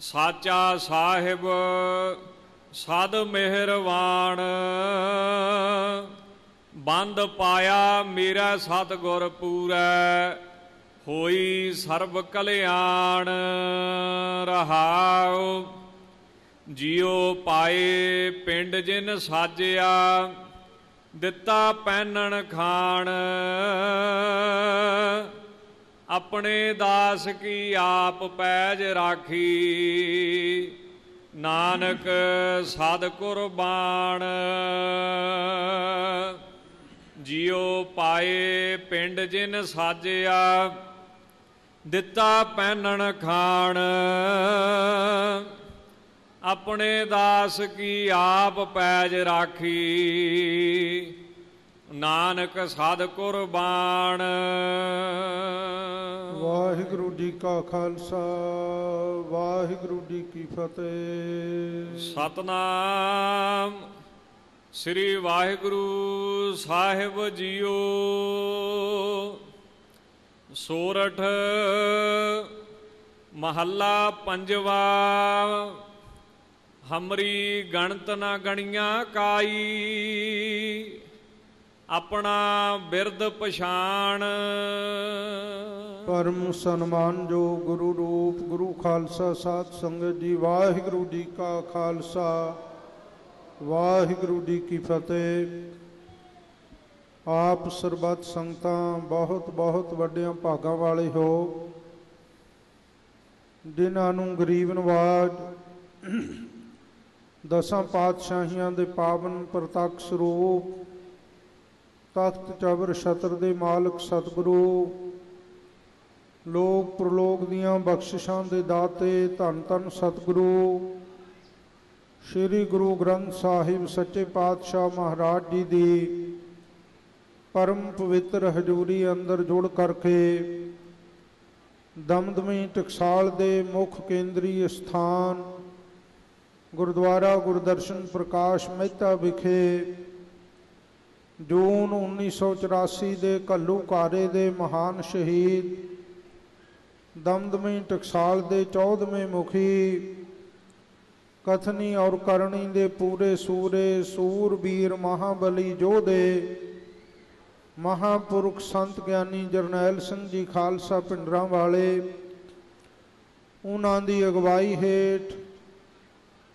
ਸਾਚਾ ਸਾਹਿਬ, ਸਦ ਮਿਹਰਵਾਨ। ਬੰਦ ਪਾਇਆ ਮੇਰਾ ਸਤਿਗੁਰ ਪੂਰੈ, ਹੋਈ ਸਰਬ ਕਲਿਆਣ। ਰਹਾਉ ਜਿਉ ਪਾਏ ਪਿੰਡ ਜਿਨ ਸਾਜਿਆ, ਦਿੱਤਾ ਪੈਨਣ ਖਾਣ। ਆਪਣੇ ਦਾਸ ਕੀ ਆਪ ਪੈਜ ਰਾਖੀ। ਨਾਨਕ ਸਦ ਕੁਰਬਾਨ। ਜਿਉ ਪਾਏ ਪਿੰਡ ਜਿਨ ਸਾਜਿਆ, ਦਿੱਤਾ ਪੈਨਣ ਖਾਣ। ਆਪਣੇ ਦਾਸ ਕੀ ਆਪ ਪੈਜ ਰਾਖੀ। ਨਾਨਕ ਸਦ ਕੁਰਬਾਨ। ਵਾਹਿਗੁਰੂ ਜੀ ਕਾ ਖਾਲਸਾ ਵਾਹਿਗੁਰੂ ਜੀ ਕੀ ਫਤਿਹ। ਸਤਨਾਮ। ਸ੍ਰੀ ਵਾਹਿਗੁਰੂ ਸਾਹਿਬ ਜੀਓ। ਸੋਰਠ ਮਹੱਲਾ ਪੰਜਵਾ। ਹਮਰੀ ਗਣਤ ਨਾ ਗਣੀਆਂ ਕਾਈ, ਆਪਣਾ ਬਿਰਦ ਪਛਾਣ। ਪਰਮ ਸਨਮਾਨ ਜੋ ਗੁਰੂ ਰੂਪ, ਗੁਰੂ ਖਾਲਸਾ ਸਾਧ ਸੰਗਤ ਜੀ, ਵਾਹਿਗੁਰੂ ਜੀ ਕਾ ਖਾਲਸਾ, ਵਾਹਿਗੁਰੂ ਜੀ ਕੀ ਫਤਿਹ। ਆਪ ਸਰਬੱਤ ਸੰਗਤਾਂ ਬਹੁਤ ਬਹੁਤ ਵੱਡਿਆਂ ਭਾਗਾਂ ਵਾਲੇ ਹੋ। ਜਿਨ੍ਹਾਂ ਨੂੰ ਗਰੀਬ ਨਵਾਜ ਦਸਾਂ ਪਾਤਸ਼ਾਹੀਆਂ ਦੇ ਪਾਵਨ ਪ੍ਰਤੱਖ ਸਰੂਪ, ਤਖਤ ਚਬਰ ਛਤਰ ਦੇ ਮਾਲਕ ਸਤਿਗੁਰੂ, ਲੋਕ ਪ੍ਰਲੋਕ ਦੀਆਂ ਬਖਸ਼ਿਸ਼ਾਂ ਦੇ ਦਾਤੇ ਧੰਨ ਧੰਨ ਸਤਿਗੁਰੂ, ਸ੍ਰੀ ਗੁਰੂ ਗ੍ਰੰਥ ਸਾਹਿਬ ਸੱਚੇ ਪਾਤਸ਼ਾਹ ਮਹਾਰਾਜ ਜੀ ਦੀ ਪਰਮ ਪਵਿੱਤਰ ਹਜ਼ੂਰੀ ਅੰਦਰ ਜੁੜ ਕਰਕੇ ਦਮਦਮੀ ਟਕਸਾਲ ਦੇ ਮੁੱਖ ਕੇਂਦਰੀ ਸਥਾਨ ਗੁਰਦੁਆਰਾ ਗੁਰਦਰਸ਼ਨ ਪ੍ਰਕਾਸ਼ ਮਹਿਤਾ ਵਿਖੇ ਜੂਨ 1984 ਦੇ ਘੱਲੂ ਘਾਰੇ ਦੇ ਮਹਾਨ ਸ਼ਹੀਦ, ਦਮਦਮੀ ਟਕਸਾਲ ਦੇ 14ਵੇਂ ਮੁਖੀ, ਕਥਨੀ ਔਰ ਕਰਨੀ ਦੇ ਪੂਰੇ ਸੂਰੇ ਸੂਰਬੀਰ ਮਹਾਬਲੀ ਯੋਧੇ, ਮਹਾਪੁਰਖ ਸੰਤ ਗਿਆਨੀ ਜਰਨੈਲ ਸਿੰਘ ਜੀ ਖਾਲਸਾ ਪਿੰਡਰਾਂ ਵਾਲੇ, ਉਹਨਾਂ ਦੀ ਅਗਵਾਈ ਹੇਠ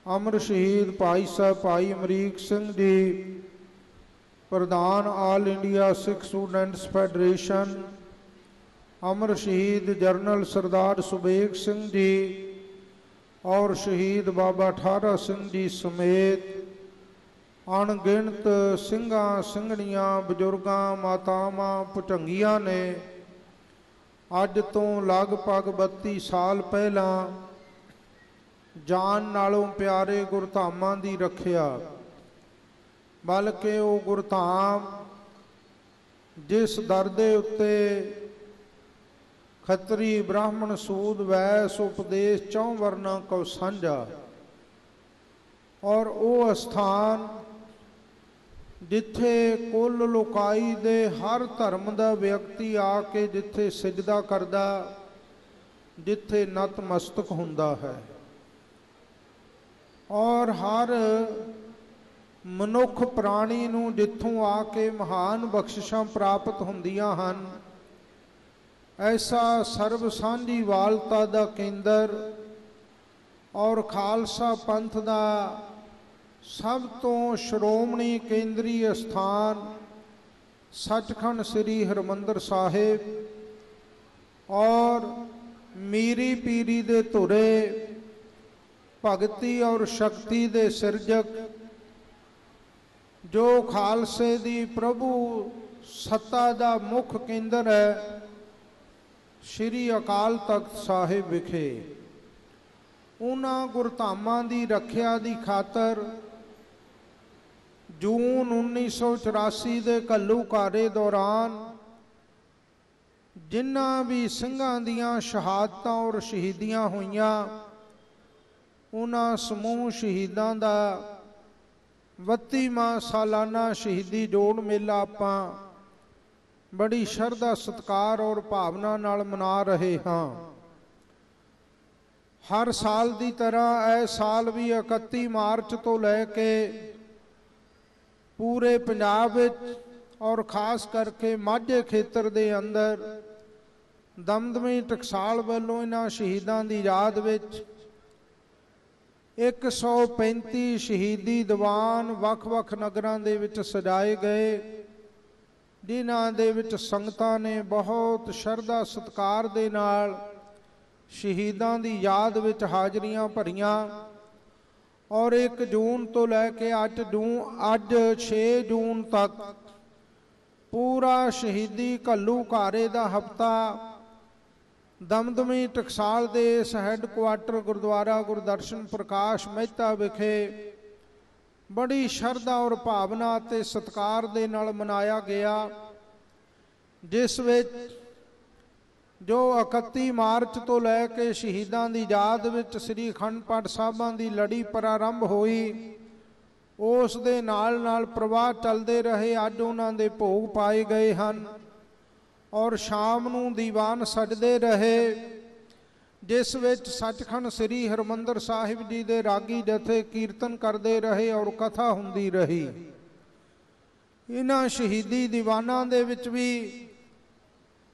ਅਮਰ ਸ਼ਹੀਦ ਭਾਈ ਸਾਹਿਬ ਭਾਈ ਅਮਰੀਕ ਸਿੰਘ ਜੀ, ਪ੍ਰਧਾਨ all India Sikh students federation, ਅਮਰ ਸ਼ਹੀਦ ਜਰਨਲ ਸਰਦਾਰ ਸੁਬੇਗ ਸਿੰਘ ਜੀ ਔਰ ਸ਼ਹੀਦ ਬਾਬਾ ਠਾਰਾ ਸਿੰਘ ਜੀ ਸਮੇਤ ਅਣਗਿਣਤ ਸਿੰਘਾਂ, ਸਿੰਘਣੀਆਂ, ਬਜ਼ੁਰਗਾਂ, ਮਾਤਾਵਾਂ ਭੁਟੰਗੀਆਂ ਨੇ ਅੱਜ ਤੋਂ ਲਗਭਗ 32 ਸਾਲ ਪਹਿਲਾਂ ਜਾਨ ਨਾਲੋਂ ਪਿਆਰੇ ਗੁਰਧਾਮਾਂ ਦੀ ਰੱਖਿਆ। ਬਲਕਿ ਉਹ ਗੁਰਧਾਮ ਜਿਸ ਦਰ ਦੇ ਉੱਤੇ ਖੱਤਰੀ ਬ੍ਰਾਹਮਣ ਸੂਦ, ਵੈਸ, ਉਪਦੇਸ਼ ਚੌਂ ਵਰਨਾ ਕੋ ਸਾਂਝਾ। ਔਰ ਉਹ ਸਥਾਨ ਜਿੱਥੇ ਕੁੱਲ ਲੋਕਾਈ ਦੇ ਹਰ ਧਰਮ ਦਾ ਵਿਅਕਤੀ ਆ ਕੇ ਜਿੱਥੇ ਸਜਦਾ ਕਰਦਾ, ਜਿੱਥੇ ਨਤਮਸਤਕ ਹੁੰਦਾ ਹੈ। ਔਰ ਹਰ ਮਨੁੱਖ ਪ੍ਰਾਣੀ ਨੂੰ ਜਿੱਥੋਂ ਆ ਕੇ ਮਹਾਨ ਬਖਸ਼ਿਸ਼ਾਂ ਪ੍ਰਾਪਤ ਹੁੰਦੀਆਂ ਹਨ, ਐਸਾ ਸਰਬ ਸਾਂਝੀ ਵਾਲਤਾ ਦਾ ਕੇਂਦਰ ਔਰ ਖਾਲਸਾ ਪੰਥ ਦਾ ਸਭ ਤੋਂ ਸ਼੍ਰੋਮਣੀ ਕੇਂਦਰੀ ਸਥਾਨ ਸੱਚਖੰਡ ਸ੍ਰੀ ਹਰਮੰਦਰ ਸਾਹਿਬ ਔਰ ਮੀਰੀ ਪੀਰੀ ਦੇ ਧੁਰੇ ਭਗਤੀ ਔਰ ਸ਼ਕਤੀ ਦੇ ਸਿਰਜਕ, ਜੋ ਖਾਲਸੇ ਦੀ ਪ੍ਰਭੂ ਸੱਤਾ ਦਾ ਮੁੱਖ ਕੇਂਦਰ ਹੈ, ਸ਼੍ਰੀ ਅਕਾਲ ਤਖਤ ਸਾਹਿਬ ਵਿਖੇ। ਉਹਨਾਂ ਗੁਰਧਾਮਾਂ ਦੀ ਰੱਖਿਆ ਦੀ ਖਾਤਰ ਜੂਨ 1984 ਦੇ ਕੱਲੂ ਦੌਰਾਨ ਜਿਨ੍ਹਾਂ ਵੀ ਸਿੰਘਾਂ ਦੀਆਂ ਸ਼ਹਾਦਤਾਂ ਔਰ ਸ਼ਹੀਦੀਆਂ ਹੋਈਆਂ ਉਹਨਾਂ ਸਮੂਹ ਸ਼ਹੀਦਾਂ ਦਾ 32ਵਾਂ ਸਾਲਾਨਾ ਸ਼ਹੀਦੀ ਜੋੜ ਮੇਲਾ ਆਪਾਂ ਬੜੀ ਸ਼ਰਧਾ, ਸਤਕਾਰ ਔਰ ਭਾਵਨਾ ਨਾਲ ਮਨਾ ਰਹੇ ਹਾਂ। ਹਰ ਸਾਲ ਦੀ ਤਰ੍ਹਾਂ ਇਹ ਸਾਲ ਵੀ 31 ਮਾਰਚ ਤੋਂ ਲੈ ਕੇ ਪੂਰੇ ਪੰਜਾਬ ਵਿੱਚ ਔਰ ਖਾਸ ਕਰਕੇ ਮਾਝੇ ਖੇਤਰ ਦੇ ਅੰਦਰ ਦਮਦਮੀ ਟਕਸਾਲ ਵੱਲੋਂ ਇਹਨਾਂ ਸ਼ਹੀਦਾਂ ਦੀ ਯਾਦ ਵਿੱਚ 135 ਸ਼ਹੀਦੀ ਦੀਵਾਨ ਵੱਖ-ਵੱਖ ਨਗਰਾਂ ਦੇ ਵਿੱਚ ਸਜਾਏ ਗਏ। ਜਿਨ੍ਹਾਂ ਦੇ ਵਿੱਚ ਸੰਗਤਾਂ ਨੇ ਬਹੁਤ ਸ਼ਰਧਾ ਸਤਕਾਰ ਦੇ ਨਾਲ ਸ਼ਹੀਦਾਂ ਦੀ ਯਾਦ ਵਿੱਚ ਹਾਜ਼ਰੀਆਂ ਭਰੀਆਂ। ਔਰ 1 ਜੂਨ ਤੋਂ ਲੈ ਕੇ ਅੱਜ ਜੂਨ ਅੱਜ 6 ਜੂਨ ਤੱਕ ਪੂਰਾ ਸ਼ਹੀਦੀ ਘੱਲੂ ਘਾਰੇ ਦਾ ਹਫਤਾ ਦਮਦਮੀ ਟਕਸਾਲ ਦੇ ਇਸ ਹੈੱਡਕੁਆਟਰ ਗੁਰਦੁਆਰਾ ਗੁਰਦਰਸ਼ਨ ਪ੍ਰਕਾਸ਼ ਮਹਿਤਾ ਵਿਖੇ ਬੜੀ ਸ਼ਰਧਾ ਔਰ ਭਾਵਨਾ ਤੇ ਸਤਕਾਰ ਦੇ ਨਾਲ ਮਨਾਇਆ ਗਿਆ, ਜਿਸ ਵਿੱਚ ਜੋ 31 ਮਾਰਚ ਤੋਂ ਲੈ ਕੇ ਸ਼ਹੀਦਾਂ ਦੀ ਯਾਦ ਵਿੱਚ ਸ੍ਰੀ ਅਖੰਡ ਪਾਠ ਸਾਹਿਬਾਂ ਦੀ ਲੜੀ ਪ੍ਰਾਰੰਭ ਹੋਈ, ਉਸ ਦੇ ਨਾਲ ਨਾਲ ਪ੍ਰਵਾਹ ਚੱਲਦੇ ਰਹੇ, ਅੱਜ ਉਹਨਾਂ ਦੇ ਭੋਗ ਪਾਏ ਗਏ ਹਨ। ਔਰ ਸ਼ਾਮ ਨੂੰ ਦੀਵਾਨ ਸਜਦੇ ਰਹੇ, ਜਿਸ ਵਿੱਚ ਸੱਚਖੰਡ ਸ੍ਰੀ ਹਰਮੰਦਰ ਸਾਹਿਬ ਜੀ ਦੇ ਰਾਗੀ ਜਥੇ ਕੀਰਤਨ ਕਰਦੇ ਰਹੇ ਔਰ ਕਥਾ ਹੁੰਦੀ ਰਹੀ। ਇਹਨਾਂ ਸ਼ਹੀਦੀ ਦੀਵਾਨਾਂ ਦੇ ਵਿੱਚ ਵੀ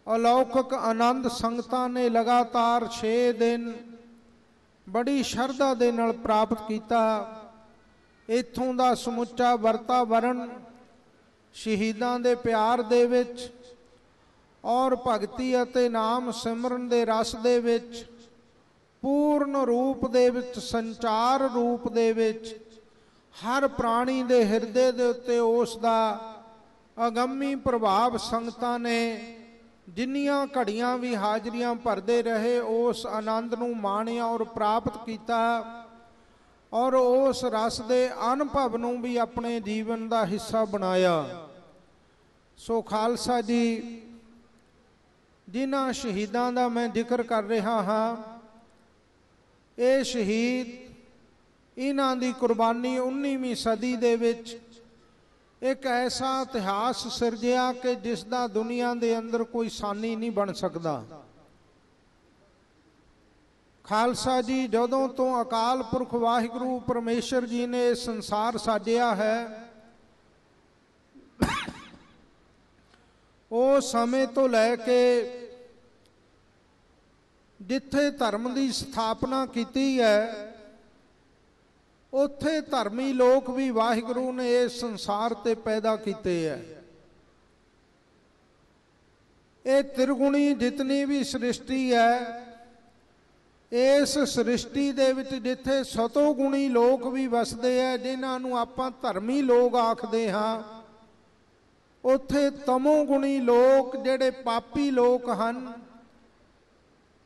ਅਲੌਕਿਕ ਆਨੰਦ ਸੰਗਤਾਂ ਨੇ ਲਗਾਤਾਰ 6 ਦਿਨ ਬੜੀ ਸ਼ਰਧਾ ਦੇ ਨਾਲ ਪ੍ਰਾਪਤ ਕੀਤਾ। ਇੱਥੋਂ ਦਾ ਸਮੁੱਚਾ ਵਰਤਾਵਰਣ ਸ਼ਹੀਦਾਂ ਦੇ ਪਿਆਰ ਦੇ ਵਿੱਚ ਔਰ ਭਗਤੀ ਅਤੇ ਨਾਮ ਸਿਮਰਨ ਦੇ ਰਸ ਦੇ ਵਿੱਚ, ਪੂਰਨ ਰੂਪ ਦੇ ਵਿੱਚ, ਸੰਚਾਰ ਰੂਪ ਦੇ ਵਿੱਚ, ਹਰ ਪ੍ਰਾਣੀ ਦੇ ਹਿਰਦੇ ਦੇ ਉੱਤੇ ਉਸ ਦਾ ਅਗੰਮੀ ਪ੍ਰਭਾਵ ਸੰਗਤਾਂ ਨੇ ਜਿੰਨੀਆਂ ਘੜੀਆਂ ਵੀ ਹਾਜ਼ਰੀਆਂ ਭਰਦੇ ਰਹੇ, ਉਸ ਆਨੰਦ ਨੂੰ ਮਾਣਿਆ ਔਰ ਪ੍ਰਾਪਤ ਕੀਤਾ ਔਰ ਉਸ ਰਸ ਦੇ ਅਨੁਭਵ ਨੂੰ ਵੀ ਆਪਣੇ ਜੀਵਨ ਦਾ ਹਿੱਸਾ ਬਣਾਇਆ। ਸੋ ਖਾਲਸਾ ਜੀ ਜਿਨ੍ਹਾਂ ਸ਼ਹੀਦਾਂ ਦਾ ਮੈਂ ਜ਼ਿਕਰ ਕਰ ਰਿਹਾ ਹਾਂ, ਇਹ ਸ਼ਹੀਦ ਇਹਨਾਂ ਦੀ ਕੁਰਬਾਨੀ 19ਵੀਂ ਸਦੀ ਦੇ ਵਿੱਚ ਇੱਕ ਐਸਾ ਇਤਿਹਾਸ ਸਿਰਜਿਆ ਕਿ ਜਿਸ ਦਾ ਦੁਨੀਆ ਦੇ ਅੰਦਰ ਕੋਈ ਸਾਨੀ ਨਹੀਂ ਬਣ ਸਕਦਾ। ਖਾਲਸਾ ਜੀ, ਜਦੋਂ ਤੋਂ ਅਕਾਲ ਪੁਰਖ ਵਾਹਿਗੁਰੂ ਪਰਮੇਸ਼ਰ ਜੀ ਨੇ ਸੰਸਾਰ ਸਾਜਿਆ ਹੈ ਉਹ ਸਮੇਂ ਤੋਂ ਲੈ ਕੇ ਜਿੱਥੇ ਧਰਮ ਦੀ ਸਥਾਪਨਾ ਕੀਤੀ ਹੈ, ਉੱਥੇ ਧਰਮੀ ਲੋਕ ਵੀ ਵਾਹਿਗੁਰੂ ਨੇ ਇਸ ਸੰਸਾਰ ਤੇ ਪੈਦਾ ਕੀਤੇ ਹੈ। ਇਹ ਤਿਰਗੁਣੀ ਜਿਤਨੀ ਵੀ ਸ੍ਰਿਸ਼ਟੀ ਹੈ, ਇਸ ਸ੍ਰਿਸ਼ਟੀ ਦੇ ਵਿੱਚ ਜਿੱਥੇ ਸਤੋ ਗੁਣੀ ਲੋਕ ਵੀ ਵਸਦੇ ਆ ਜਿਨ੍ਹਾਂ ਨੂੰ ਆਪਾਂ ਧਰਮੀ ਲੋਕ ਆਖਦੇ ਹਾਂ ਉੱਥੇ ਤਮੋ ਗੁਣੀ ਲੋਕ ਜਿਹੜੇ ਪਾਪੀ ਲੋਕ ਹਨ,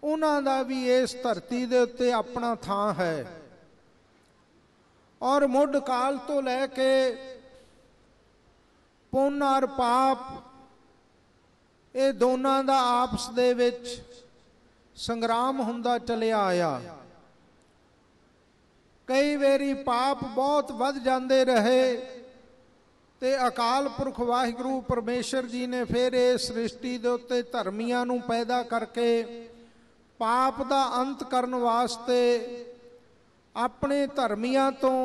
ਉਹਨਾਂ ਦਾ ਵੀ ਇਸ ਧਰਤੀ ਦੇ ਉੱਤੇ ਆਪਣਾ ਥਾਂ ਹੈ। ਔਰ ਮੁੱਢ ਕਾਲ ਤੋਂ ਲੈ ਕੇ ਪੁੰਨ ਔਰ ਪਾਪ, ਇਹ ਦੋਨਾਂ ਦਾ ਆਪਸ ਦੇ ਵਿੱਚ ਸੰਗਰਾਮ ਹੁੰਦਾ ਚਲਿਆ ਆਇਆ। ਕਈ ਵਾਰੀ ਪਾਪ ਬਹੁਤ ਵੱਧ ਜਾਂਦੇ ਰਹੇ ਤੇ ਅਕਾਲ ਪੁਰਖ ਵਾਹਿਗੁਰੂ ਪਰਮੇਸ਼ਰ ਜੀ ਨੇ ਫਿਰ ਇਹ ਸ੍ਰਿਸ਼ਟੀ ਦੇ ਉੱਤੇ ਧਰਮੀਆਂ ਨੂੰ ਪੈਦਾ ਕਰਕੇ ਪਾਪ ਦਾ ਅੰਤ ਕਰਨ ਵਾਸਤੇ ਆਪਣੇ ਧਰਮੀਆਂ ਤੋਂ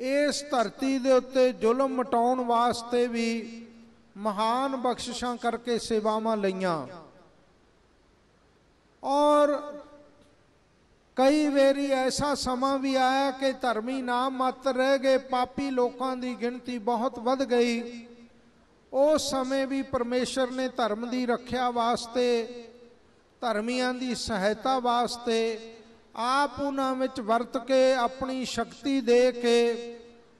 ਇਸ ਧਰਤੀ ਦੇ ਉੱਤੇ ਜ਼ੁਲਮ ਮਟਾਉਣ ਵਾਸਤੇ ਵੀ ਮਹਾਨ ਬਖਸ਼ਿਸ਼ਾਂ ਕਰਕੇ ਸੇਵਾਵਾਂ ਲਈਆਂ। ਔਰ ਕਈ ਵੇਰੀ ਐਸਾ ਸਮਾਂ ਵੀ ਆਇਆ ਕਿ ਧਰਮੀ ਨਾਮ ਮਾਤਰ ਰਹਿ ਗਏ, ਪਾਪੀ ਲੋਕਾਂ ਦੀ ਗਿਣਤੀ ਬਹੁਤ ਵੱਧ ਗਈ। ਉਸ ਸਮੇਂ ਵੀ ਪਰਮੇਸ਼ਰ ਨੇ ਧਰਮ ਦੀ ਰੱਖਿਆ ਵਾਸਤੇ, ਧਰਮੀਆਂ ਦੀ ਸਹਾਇਤਾ ਵਾਸਤੇ ਆਪ ਉਹਨਾਂ ਵਿੱਚ ਵਰਤ ਕੇ ਆਪਣੀ ਸ਼ਕਤੀ ਦੇ ਕੇ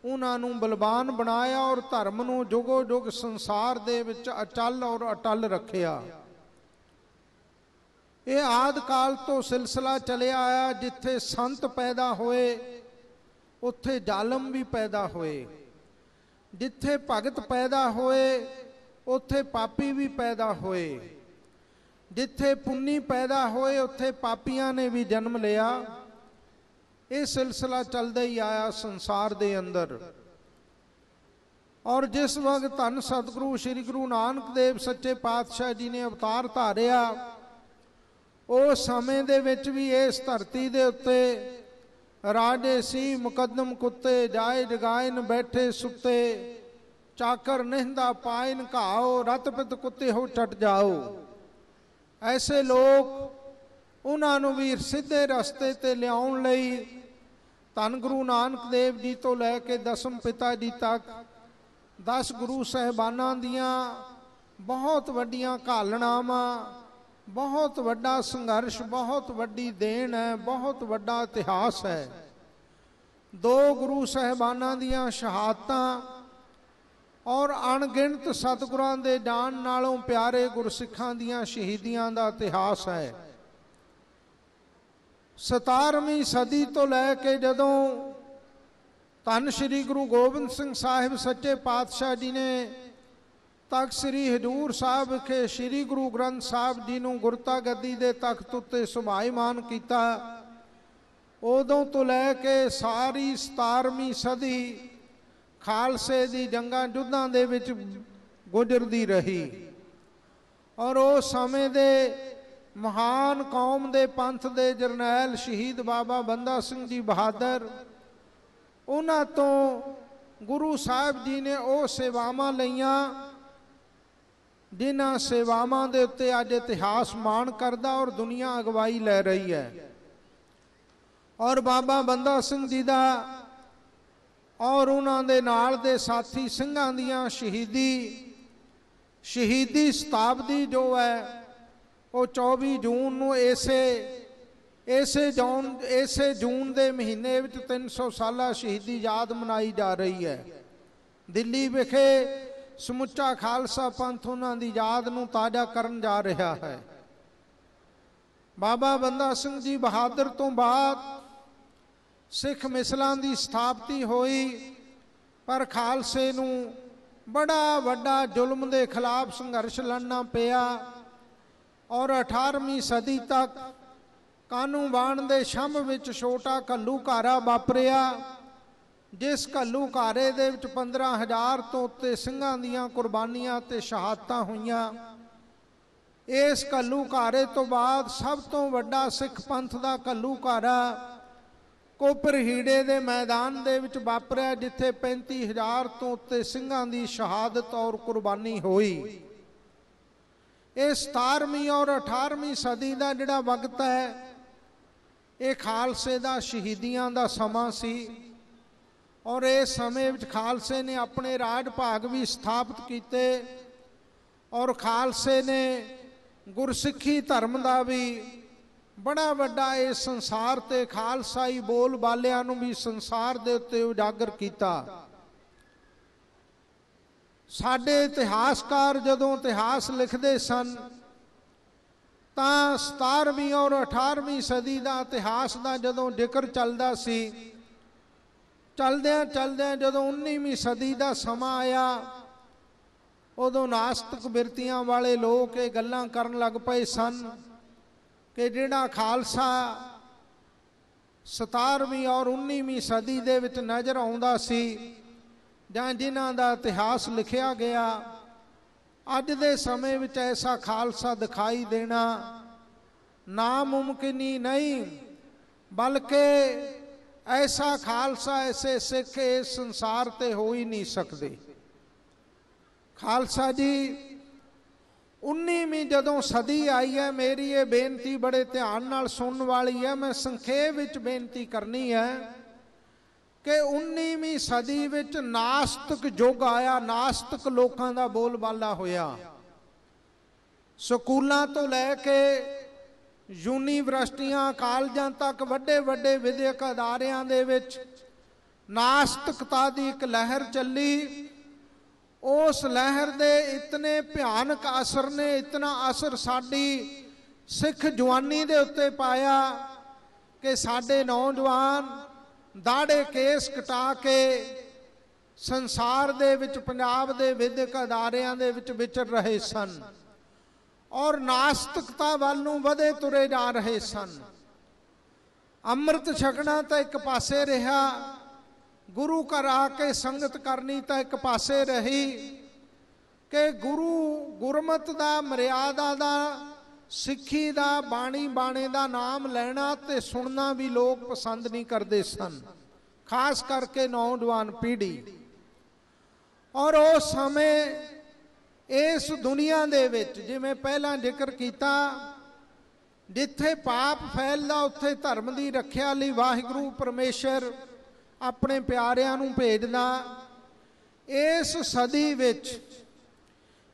ਉਹਨਾਂ ਨੂੰ ਬਲਵਾਨ ਬਣਾਇਆ ਔਰ ਧਰਮ ਨੂੰ ਜੁਗੋ ਜੁਗ ਸੰਸਾਰ ਦੇ ਵਿੱਚ ਅਚਲ ਔਰ ਅਟਲ ਰੱਖਿਆ। ਇਹ ਆਦ ਕਾਲ ਤੋਂ ਸਿਲਸਿਲਾ ਚੱਲਿਆ ਆਇਆ ਜਿੱਥੇ ਸੰਤ ਪੈਦਾ ਹੋਏ, ਉੱਥੇ ਜ਼ਾਲਮ ਵੀ ਪੈਦਾ ਹੋਏ। ਜਿੱਥੇ ਭਗਤ ਪੈਦਾ ਹੋਏ, ਉੱਥੇ ਪਾਪੀ ਵੀ ਪੈਦਾ ਹੋਏ। ਜਿੱਥੇ ਪੁੰਨੀ ਪੈਦਾ ਹੋਏ, ਉੱਥੇ ਪਾਪੀਆਂ ਨੇ ਵੀ ਜਨਮ ਲਿਆ। ਇਹ ਸਿਲਸਿਲਾ ਚੱਲਦਾ ਹੀ ਆਇਆ ਸੰਸਾਰ ਦੇ ਅੰਦਰ। ਔਰ ਜਿਸ ਵਕਤ ਧੰਨ ਸਤਿਗੁਰੂ ਸ੍ਰੀ ਗੁਰੂ ਨਾਨਕ ਦੇਵ ਸੱਚੇ ਪਾਤਸ਼ਾਹ ਜੀ ਨੇ ਅਵਤਾਰ ਧਾਰਿਆ ਉਸ ਸਮੇਂ ਦੇ ਵਿੱਚ ਵੀ ਇਸ ਧਰਤੀ ਦੇ ਉੱਤੇ ਰਾਜੇ ਸੀ ਮੁਕੱਦਮ ਕੁੱਤੇ, ਜਾਏ ਜਗਾਇਨ ਬੈਠੇ ਸੁੱਤੇ, ਚਾਕਰ ਨਹਿੰਦਾ ਪਾਇਨ ਘਾਓ ਰਤ ਪਿਤ ਕੁੱਤੇ ਹੋ ਟਟ ਜਾਓ। ਐਸੇ ਲੋਕ ਉਹਨਾਂ ਨੂੰ ਵੀ ਸਿੱਧੇ ਰਸਤੇ ਤੇ ਲਿਆਉਣ ਲਈ ਧੰਨ ਗੁਰੂ ਨਾਨਕ ਦੇਵ ਜੀ ਤੋਂ ਲੈ ਕੇ ਦਸਮ ਪਿਤਾ ਜੀ ਤੱਕ 10 ਗੁਰੂ ਸਹਿਬਾਨਾਂ ਦੀਆਂ ਬਹੁਤ ਵੱਡੀਆਂ ਘਾਲਣਾਵਾਂ ਬਹੁਤ ਵੱਡਾ ਸੰਘਰਸ਼, ਬਹੁਤ ਵੱਡੀ ਦੇਣ ਹੈ, ਬਹੁਤ ਵੱਡਾ ਇਤਿਹਾਸ ਹੈ। ਦੋ ਗੁਰੂ ਸਹਿਬਾਨਾਂ ਦੀਆਂ ਸ਼ਹਾਦਤਾਂ ਔਰ ਅਣਗਿਣਤ ਸਤਿਗੁਰਾਂ ਦੇ ਜਾਣ ਨਾਲੋਂ ਪਿਆਰੇ ਗੁਰਸਿੱਖਾਂ ਦੀਆਂ ਸ਼ਹੀਦੀਆਂ ਦਾ ਇਤਿਹਾਸ ਹੈ। 17ਵੀਂ ਸਦੀ ਤੋਂ ਲੈ ਕੇ ਜਦੋਂ ਧੰਨ ਸ਼੍ਰੀ ਗੁਰੂ ਗੋਬਿੰਦ ਸਿੰਘ ਸਾਹਿਬ ਸੱਚੇ ਪਾਤਸ਼ਾਹ ਜੀ ਨੇ ਤਖਤ ਸ੍ਰੀ ਹਜੂਰ ਸਾਹਿਬ ਵਿਖੇ ਸ੍ਰੀ ਗੁਰੂ ਗ੍ਰੰਥ ਸਾਹਿਬ ਜੀ ਨੂੰ ਗੁਰਤਾ ਗੱਦੀ ਦੇ ਤਖਤ ਉੱਤੇ ਸੁਭਾਈਮਾਨ ਕੀਤਾ। ਉਦੋਂ ਤੋਂ ਲੈ ਕੇ ਸਾਰੀ 17ਵੀਂ ਸਦੀ ਖਾਲਸੇ ਦੀ ਜੰਗਾਂ ਜੁੱਧਾਂ ਦੇ ਵਿੱਚ ਗੁਜ਼ਰਦੀ ਰਹੀ। ਔਰ ਉਸ ਸਮੇਂ ਦੇ ਮਹਾਨ ਕੌਮ ਦੇ ਪੰਥ ਦੇ ਜਰਨੈਲ ਸ਼ਹੀਦ ਬਾਬਾ ਬੰਦਾ ਸਿੰਘ ਜੀ ਬਹਾਦਰ, ਉਹਨਾਂ ਤੋਂ ਗੁਰੂ ਸਾਹਿਬ ਜੀ ਨੇ ਉਹ ਸੇਵਾਵਾਂ ਲਈਆਂ। ਜਿਨ੍ਹਾਂ ਸੇਵਾਵਾਂ ਦੇ ਉੱਤੇ ਅੱਜ ਇਤਿਹਾਸ ਮਾਣ ਕਰਦਾ ਔਰ ਦੁਨੀਆ ਅਗਵਾਈ ਲੈ ਰਹੀ ਹੈ। ਔਰ ਬਾਬਾ ਬੰਦਾ ਸਿੰਘ ਜੀ ਦਾ ਔਰ ਉਹਨਾਂ ਦੇ ਨਾਲ ਦੇ ਸਾਥੀ ਸਿੰਘਾਂ ਦੀਆਂ ਸ਼ਹੀਦੀ ਸ਼ਹੀਦੀ ਸ਼ਤਾਬਦੀ ਜੋ ਹੈ, ਉਹ 24 ਜੂਨ ਨੂੰ ਇਸੇ ਇਸੇ ਜੂਨ ਇਸੇ ਜੂਨ ਦੇ ਮਹੀਨੇ ਵਿੱਚ 300 ਸਾਲਾ ਸ਼ਹੀਦੀ ਯਾਦ ਮਨਾਈ ਜਾ ਰਹੀ ਹੈ। ਦਿੱਲੀ ਵਿਖੇ ਸਮੁੱਚਾ ਖਾਲਸਾ ਪੰਥ ਉਹਨਾਂ ਦੀ ਯਾਦ ਨੂੰ ਤਾਜ਼ਾ ਕਰਨ ਜਾ ਰਿਹਾ ਹੈ। ਬਾਬਾ ਬੰਦਾ ਸਿੰਘ ਜੀ ਬਹਾਦਰ ਤੋਂ ਬਾਅਦ ਸਿੱਖ ਮਿਸਲਾਂ ਦੀ ਸਥਾਪਤੀ ਹੋਈ, ਪਰ ਖਾਲਸੇ ਨੂੰ ਬੜਾ ਵੱਡਾ ਜ਼ੁਲਮ ਦੇ ਖਿਲਾਫ ਸੰਘਰਸ਼ ਲੜਨਾ ਪਿਆ ਔਰ 18ਵੀਂ ਸਦੀ ਤੱਕ ਕਾਨੂੰਵਾਨ ਦੇ ਸ਼ੰਭ ਵਿੱਚ ਛੋਟਾ ਕੱਲੂ ਘਾਰਾ ਵਾਪਰਿਆ। ਜਿਸ ਕੱਲੂ ਘਾਰੇ ਦੇ ਵਿੱਚ 15000 ਤੋਂ ਉੱਤੇ ਸਿੰਘਾਂ ਦੀਆਂ ਕੁਰਬਾਨੀਆਂ ਤੇ ਸ਼ਹਾਦਤਾਂ ਹੋਈਆਂ, ਇਸ ਕੱਲੂ ਘਾਰੇ ਤੋਂ ਬਾਅਦ ਸਭ ਤੋਂ ਵੱਡਾ ਸਿੱਖ ਪੰਥ ਦਾ ਕੱਲੂ ਘਾਰਾ ਕੋਪਰ ਹੀੜੇ ਦੇ ਮੈਦਾਨ ਦੇ ਵਿੱਚ ਵਾਪਰਿਆ, ਜਿੱਥੇ 35000 ਤੋਂ ਉੱਤੇ ਸਿੰਘਾਂ ਦੀ ਸ਼ਹਾਦਤ ਔਰ ਕੁਰਬਾਨੀ ਹੋਈ। ਇਹ 17ਵੀਂ ਔਰ 18ਵੀਂ ਸਦੀ ਦਾ ਜਿਹੜਾ ਵਕਤ ਹੈ, ਇਹ ਖਾਲਸੇ ਦਾ, ਸ਼ਹੀਦੀਆਂ ਦਾ ਸਮਾਂ ਸੀ। ਔਰ ਇਸ ਸਮੇਂ ਵਿੱਚ ਖਾਲਸੇ ਨੇ ਆਪਣੇ ਰਾਜ ਭਾਗ ਵੀ ਸਥਾਪਿਤ ਕੀਤੇ ਔਰ ਖਾਲਸੇ ਨੇ ਗੁਰਸਿੱਖੀ ਧਰਮ ਦਾ ਵੀ ਬੜਾ ਵੱਡਾ ਇਹ ਸੰਸਾਰ ਤੇ ਖਾਲਸਾਈ ਬੋਲ ਬਾਲਿਆਂ ਨੂੰ ਵੀ ਸੰਸਾਰ ਦੇ ਉੱਤੇ ਉਜਾਗਰ ਕੀਤਾ। ਸਾਡੇ ਇਤਿਹਾਸਕਾਰ ਜਦੋਂ ਇਤਿਹਾਸ ਲਿਖਦੇ ਸਨ, ਤਾਂ 17ਵੀਂ ਔਰ 18ਵੀਂ ਸਦੀ ਦਾ ਇਤਿਹਾਸ ਦਾ ਜਦੋਂ ਜ਼ਿਕਰ ਚੱਲਦਾ ਸੀ ਚਲਦਿਆਂ ਚਲਦਿਆਂ ਜਦੋਂ 19ਵੀਂ ਸਦੀ ਦਾ ਸਮਾਂ ਆਇਆ, ਉਦੋਂ ਨਾਸਤਿਕ ਬਿਰਤੀਆਂ ਵਾਲੇ ਲੋਕ ਇਹ ਗੱਲਾਂ ਕਰਨ ਲੱਗ ਪਏ ਸਨ ਕਿ ਜਿਹੜਾ ਖਾਲਸਾ 17ਵੀਂ ਔਰ 19ਵੀਂ ਸਦੀ ਦੇ ਵਿੱਚ ਨਜ਼ਰ ਆਉਂਦਾ ਸੀ ਜਾਂ ਜਿਨ੍ਹਾਂ ਦਾ ਇਤਿਹਾਸ ਲਿਖਿਆ ਗਿਆ, ਅੱਜ ਦੇ ਸਮੇਂ ਵਿੱਚ ਐਸਾ ਖਾਲਸਾ ਦਿਖਾਈ ਦੇਣਾ ਨਾਮੁਮਕਿਨ ਹੀ ਨਹੀਂ, ਬਲਕਿ ਐਸਾ ਖਾਲਸਾ ਐਸੇ ਸਿੱਖ ਇਸ ਸੰਸਾਰ ਤੇ ਹੋ ਹੀ ਨਹੀਂ ਸਕਦੇ। ਖਾਲਸਾ ਜੀ 19ਵੀਂ ਜਦੋਂ ਸਦੀ ਆਈ ਹੈ, ਮੇਰੀ ਇਹ ਬੇਨਤੀ ਬੜੇ ਧਿਆਨ ਨਾਲ ਸੁਣਨ ਵਾਲੀ ਹੈ, ਮੈਂ ਸੰਖੇਪ ਵਿੱਚ ਬੇਨਤੀ ਕਰਨੀ ਹੈ ਕਿ 19ਵੀਂ ਸਦੀ ਵਿੱਚ ਨਾਸਤਿਕ ਯੁੱਗ ਆਇਆ, ਨਾਸਤਿਕ ਲੋਕਾਂ ਦਾ ਬੋਲਬਾਲਾ ਹੋਇਆ। ਸਕੂਲਾਂ ਤੋਂ ਲੈ ਕੇ ਯੂਨੀਵਰਸਿਟੀਆਂ ਕਾਲਜਾਂ ਤੱਕ ਵੱਡੇ ਵੱਡੇ ਵਿਦਿਅਕ ਅਦਾਰਿਆਂ ਦੇ ਵਿੱਚ ਨਾਸਤਿਕਤਾ ਦੀ ਇੱਕ ਲਹਿਰ ਚੱਲੀ। ਉਸ ਲਹਿਰ ਦੇ ਇਤਨੇ ਭਿਆਨਕ ਅਸਰ ਨੇ, ਇਤਨਾ ਅਸਰ ਸਾਡੀ ਸਿੱਖ ਜਵਾਨੀ ਦੇ ਉੱਤੇ ਪਾਇਆ ਕਿ ਸਾਡੇ ਨੌਜਵਾਨ ਦਾੜੇ ਕੇਸ ਕਟਾ ਕੇ ਸੰਸਾਰ ਦੇ ਵਿੱਚ, ਪੰਜਾਬ ਦੇ ਵਿਦਿਅਕ ਅਦਾਰਿਆਂ ਦੇ ਵਿੱਚ ਵਿਚਰ ਰਹੇ ਸਨ। ਔਰ ਨਾਸਤਿਕਤਾ ਵੱਲ ਨੂੰ ਵਧੇ ਤੁਰੇ ਜਾ ਰਹੇ ਸਨ। ਅੰਮ੍ਰਿਤ ਛਕਣਾ ਤਾਂ ਇੱਕ ਪਾਸੇ ਰਿਹਾ, ਗੁਰੂ ਘਰ ਆ ਕੇ ਸੰਗਤ ਕਰਨੀ ਤਾਂ ਇੱਕ ਪਾਸੇ ਰਹੀ, ਕਿ ਗੁਰੂ ਗੁਰਮਤ ਦਾ, ਮਰਿਆਦਾ ਦਾ, ਸਿੱਖੀ ਦਾ, ਬਾਣੀ ਬਾਣੇ ਦਾ ਨਾਮ ਲੈਣਾ ਤੇ ਸੁਣਨਾ ਵੀ ਲੋਕ ਪਸੰਦ ਨਹੀਂ ਕਰਦੇ ਸਨ, ਖਾਸ ਕਰਕੇ ਨੌਜਵਾਨ ਪੀੜ੍ਹੀ। ਔਰ ਉਹ ਸਮੇਂ ਇਸ ਦੁਨੀਆ ਦੇ ਵਿੱਚ ਜਿਵੇਂ ਪਹਿਲਾਂ ਜ਼ਿਕਰ ਕੀਤਾ, ਜਿੱਥੇ ਪਾਪ ਫੈਲਦਾ, ਉੱਥੇ ਧਰਮ ਦੀ ਰੱਖਿਆ ਲਈ ਵਾਹਿਗੁਰੂ ਪਰਮੇਸ਼ਰ ਆਪਣੇ ਪਿਆਰਿਆਂ ਨੂੰ ਭੇਜਦਾ। ਇਸ ਸਦੀ ਵਿੱਚ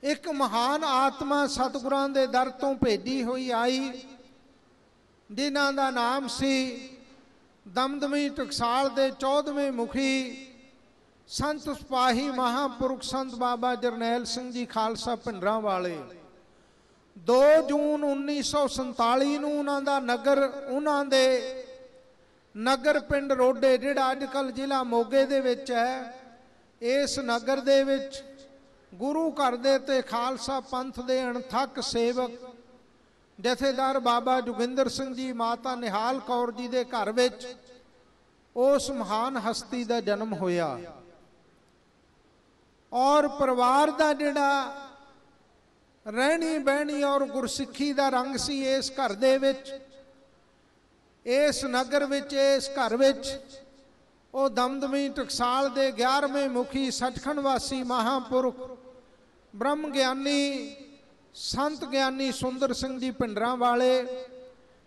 ਇੱਕ ਮਹਾਨ ਆਤਮਾ ਸਤਿਗੁਰਾਂ ਦੇ ਦਰ ਤੋਂ ਭੇਜੀ ਹੋਈ ਆਈ, ਜਿਨ੍ਹਾਂ ਦਾ ਨਾਮ ਸੀ ਦਮਦਮੀ ਟਕਸਾਲ ਦੇ 14ਵੇਂ ਮੁਖੀ ਸੰਤ ਸਿਪਾਹੀ ਮਹਾਪੁਰਖ ਸੰਤ ਬਾਬਾ ਜਰਨੈਲ ਸਿੰਘ ਜੀ ਖਾਲਸਾ ਭਿੰਡਰਾਂ ਵਾਲੇ। 2 ਜੂਨ 1947 ਨੂੰ ਉਹਨਾਂ ਦਾ ਨਗਰ, ਉਹਨਾਂ ਦੇ ਨਗਰ ਪਿੰਡ ਰੋਡੇ, ਜਿਹੜਾ ਅੱਜ ਕੱਲ ਜ਼ਿਲ੍ਹਾ ਮੋਗੇ ਦੇ ਵਿੱਚ ਹੈ, ਇਸ ਨਗਰ ਦੇ ਵਿੱਚ ਗੁਰੂ ਘਰ ਦੇ ਤੇ ਖਾਲਸਾ ਪੰਥ ਦੇ ਅਣਥੱਕ ਸੇਵਕ, ਜਥੇਦਾਰ ਬਾਬਾ ਜੋਗਿੰਦਰ ਸਿੰਘ ਜੀ, ਮਾਤਾ ਨਿਹਾਲ ਕੌਰ ਜੀ ਦੇ ਘਰ ਵਿੱਚ ਉਸ ਮਹਾਨ ਹਸਤੀ ਦਾ ਜਨਮ ਹੋਇਆ। ਔਰ ਪਰਿਵਾਰ ਦਾ ਜਿਹੜਾ ਰਹਿਣੀ ਬਹਿਣੀ ਔਰ ਗੁਰਸਿੱਖੀ ਦਾ ਰੰਗ ਸੀ ਇਸ ਘਰ ਦੇ ਵਿੱਚ, ਇਸ ਨਗਰ ਵਿੱਚ, ਇਸ ਘਰ ਵਿੱਚ, ਉਹ ਦਮਦਮੀ ਟਕਸਾਲ ਦੇ 11ਵੇਂ ਮੁਖੀ ਸਚਖੰਡ ਵਾਸੀ ਮਹਾਪੁਰਖ, ਬ੍ਰਹਮ ਗਿਆਨੀ, ਸੰਤ ਗਿਆਨੀ ਸੁੰਦਰ ਸਿੰਘ ਜੀ ਪਿੰਡਰਾਂ ਵਾਲੇ,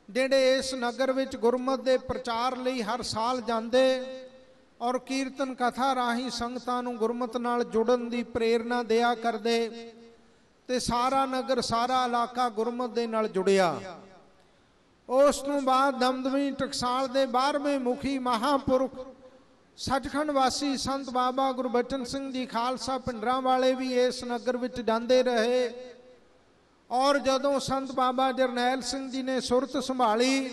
ਜਿਹੜੇ ਇਸ ਨਗਰ ਵਿੱਚ ਗੁਰਮਤ ਦੇ ਪ੍ਰਚਾਰ ਲਈ ਹਰ ਸਾਲ ਜਾਂਦੇ ਔਰ ਕੀਰਤਨ ਕਥਾ ਰਾਹੀਂ ਸੰਗਤਾਂ ਨੂੰ ਗੁਰਮਤ ਨਾਲ ਜੁੜਨ ਦੀ ਪ੍ਰੇਰਣਾ ਦਿਆ ਕਰਦੇ ਤੇ ਸਾਰਾ ਨਗਰ, ਸਾਰਾ ਇਲਾਕਾ ਗੁਰਮਤ ਦੇ ਨਾਲ ਜੁੜਿਆ। ਉਸ ਤੋਂ ਬਾਅਦ ਦਮਦਮੀ ਟਕਸਾਲ ਦੇ 12ਵੇਂ ਮੁਖੀ ਮਹਾਪੁਰਖ ਸੱਚਖੰਡ ਵਾਸੀ ਸੰਤ ਬਾਬਾ ਗੁਰਬਚਨ ਸਿੰਘ ਜੀ ਖਾਲਸਾ ਪਿੰਡਰਾਂ ਵਾਲੇ ਵੀ ਇਸ ਨਗਰ ਵਿੱਚ ਜਾਂਦੇ ਰਹੇ ਔਰ ਜਦੋਂ ਸੰਤ ਬਾਬਾ ਜਰਨੈਲ ਸਿੰਘ ਜੀ ਨੇ ਸੁਰਤ ਸੰਭਾਲੀ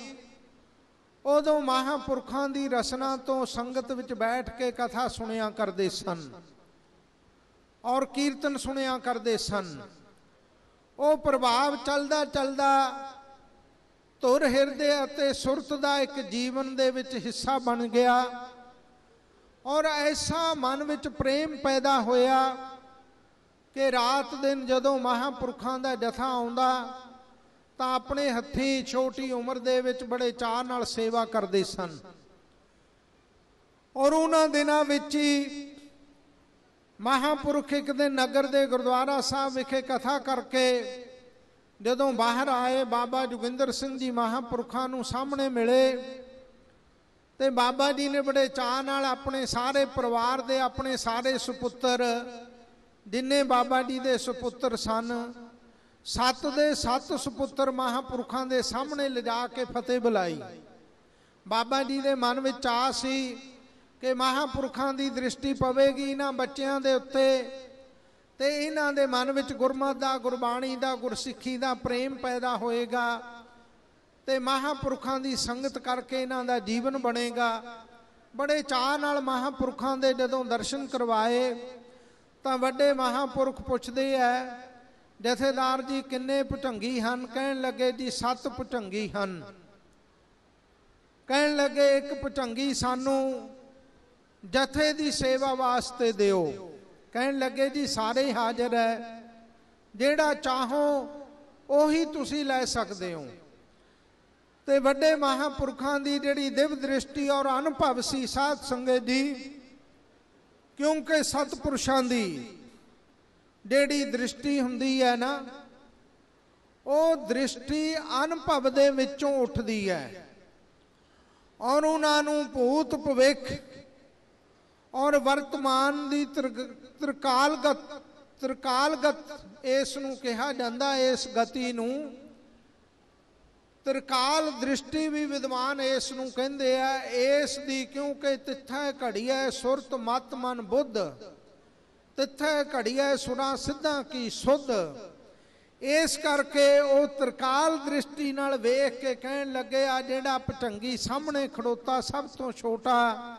ਉਦੋਂ ਮਹਾਪੁਰਖਾਂ ਦੀ ਰਸਨਾ ਤੋਂ ਸੰਗਤ ਵਿੱਚ ਬੈਠ ਕੇ ਕਥਾ ਸੁਣਿਆ ਕਰਦੇ ਸਨ ਔਰ ਕੀਰਤਨ ਸੁਣਿਆ ਕਰਦੇ ਸਨ। ਉਹ ਪ੍ਰਭਾਵ ਚੱਲਦਾ ਚੱਲਦਾ ਧੁਰ ਹਿਰਦੇ ਅਤੇ ਸੁਰਤ ਦਾ ਇੱਕ ਜੀਵਨ ਦੇ ਵਿੱਚ ਹਿੱਸਾ ਬਣ ਗਿਆ ਔਰ ਐਸਾ ਮਨ ਵਿੱਚ ਪ੍ਰੇਮ ਪੈਦਾ ਹੋਇਆ ਕਿ ਰਾਤ ਦਿਨ ਜਦੋਂ ਮਹਾਪੁਰਖਾਂ ਦਾ ਜਥਾ ਆਉਂਦਾ ਤਾਂ ਆਪਣੇ ਹੱਥੀ ਛੋਟੀ ਉਮਰ ਦੇ ਵਿੱਚ ਬੜੇ ਚਾਅ ਨਾਲ ਸੇਵਾ ਕਰਦੇ ਸਨ। ਔਰ ਉਹਨਾਂ ਦਿਨਾਂ ਵਿੱਚ ਹੀ ਮਹਾਪੁਰਖ ਇੱਕ ਦਿਨ ਨਗਰ ਦੇ ਗੁਰਦੁਆਰਾ ਸਾਹਿਬ ਵਿਖੇ ਕਥਾ ਕਰਕੇ ਜਦੋਂ ਬਾਹਰ ਆਏ, ਬਾਬਾ ਜੋਗਿੰਦਰ ਸਿੰਘ ਜੀ ਮਹਾਪੁਰਖਾਂ ਨੂੰ ਸਾਹਮਣੇ ਮਿਲੇ ਤੇ ਬਾਬਾ ਜੀ ਨੇ ਬੜੇ ਚਾਅ ਨਾਲ ਆਪਣੇ ਸਾਰੇ ਪਰਿਵਾਰ ਦੇ, ਆਪਣੇ ਸਾਰੇ ਸੁਪੁੱਤਰ, ਜਿੰਨੇ ਬਾਬਾ ਜੀ ਦੇ ਸੁਪੁੱਤਰ ਸਨ ਸੱਤ ਦੇ ਸੱਤ ਸੁਪੁੱਤਰ ਮਹਾਪੁਰਖਾਂ ਦੇ ਸਾਹਮਣੇ ਲਿਜਾ ਕੇ ਫਤਿਹ ਬੁਲਾਈ। ਬਾਬਾ ਜੀ ਦੇ ਮਨ ਵਿੱਚ ਆ ਸੀ ਕਿ ਮਹਾਪੁਰਖਾਂ ਦੀ ਦ੍ਰਿਸ਼ਟੀ ਪਵੇਗੀ ਇਹਨਾਂ ਬੱਚਿਆਂ ਦੇ ਉੱਤੇ ਤੇ ਇਹਨਾਂ ਦੇ ਮਨ ਵਿੱਚ ਗੁਰਮਤ ਦਾ, ਗੁਰਬਾਣੀ ਦਾ, ਗੁਰਸਿੱਖੀ ਦਾ ਪ੍ਰੇਮ ਪੈਦਾ ਹੋਏਗਾ ਤੇ ਮਹਾਪੁਰਖਾਂ ਦੀ ਸੰਗਤ ਕਰਕੇ ਇਹਨਾਂ ਦਾ ਜੀਵਨ ਬਣੇਗਾ। ਬੜੇ ਚਾਅ ਨਾਲ ਮਹਾਪੁਰਖਾਂ ਦੇ ਜਦੋਂ ਦਰਸ਼ਨ ਕਰਵਾਏ ਤਾਂ ਵੱਡੇ ਮਹਾਪੁਰਖ ਪੁੱਛਦੇ ਐ ਜਥੇਦਾਰ ਜੀ ਕਿੰਨੇ ਪਟੰਗੀ ਹਨ, ਕਹਿਣ ਲੱਗੇ ਜੀ ਸੱਤ ਪਟੰਗੀ ਹਨ। ਕਹਿਣ ਲੱਗੇ ਇੱਕ ਪਟੰਗੀ ਸਾਨੂੰ ਜਥੇ ਦੀ ਸੇਵਾ ਵਾਸਤੇ ਦਿਓ। ਕਹਿਣ ਲੱਗੇ ਜੀ ਸਾਰੇ ਹਾਜ਼ਰ ਹੈ, ਜਿਹੜਾ ਚਾਹੋ ਉਹੀ ਤੁਸੀਂ ਲੈ ਸਕਦੇ ਹੋ। ਤੇ ਵੱਡੇ ਮਹਾਪੁਰਖਾਂ ਦੀ ਜਿਹੜੀ ਦਿਵ ਦ੍ਰਿਸ਼ਟੀ ਔਰ ਅਨੁਭਵ ਸੀ ਸਾਧ ਸੰਗਤ ਜੀ, ਕਿਉਂਕਿ ਸਤਪੁਰਸ਼ਾਂ ਦੀ ਜਿਹੜੀ ਦ੍ਰਿਸ਼ਟੀ ਹੁੰਦੀ ਹੈ ਨਾ, ਉਹ ਦ੍ਰਿਸ਼ਟੀ ਅਨੁਭਵ ਦੇ ਵਿੱਚੋਂ ਉੱਠਦੀ ਹੈ। ਔਰ ਉਹਨਾਂ ਨੂੰ ਭੂਤ ਭਵਿੱਖ ਔਰ ਵਰਤਮਾਨ ਦੀ ਤ੍ਰਿਗ- ਤ੍ਰਿਕਾਲਗਤ ਤ੍ਰਿਕਾਲਗਤ ਇਸ ਨੂੰ ਕਿਹਾ ਜਾਂਦਾ, ਇਸ ਗਤੀ ਨੂੰ। ਤ੍ਰਿਕਾਲ ਦ੍ਰਿਸ਼ਟੀ ਵੀ ਵਿਦਵਾਨ ਇਸ ਨੂੰ ਕਹਿੰਦੇ ਆ, ਇਸ ਦੀ ਕਿਉਂਕਿ ਤਿੱਥੇ ਘੜੀ ਹੈ ਸੁਰਤ, ਮਤ, ਮਨ, ਬੁੱਧ। ਤਿੱਥੈ ਘੜੀਐ ਸੁਨਾ ਸਿੱਧਾਂ ਕੀ ਸੁਧ। ਇਸ ਕਰਕੇ ਉਹ ਤਰਕਾਲ ਦ੍ਰਿਸ਼ਟੀ ਨਾਲ ਵੇਖ ਕੇ ਕਹਿਣ ਲੱਗੇ, ਆ ਜਿਹੜਾ ਪਟੰਗੀ ਸਾਹਮਣੇ ਖੜੋਤਾ ਸਭ ਤੋਂ ਛੋਟਾ,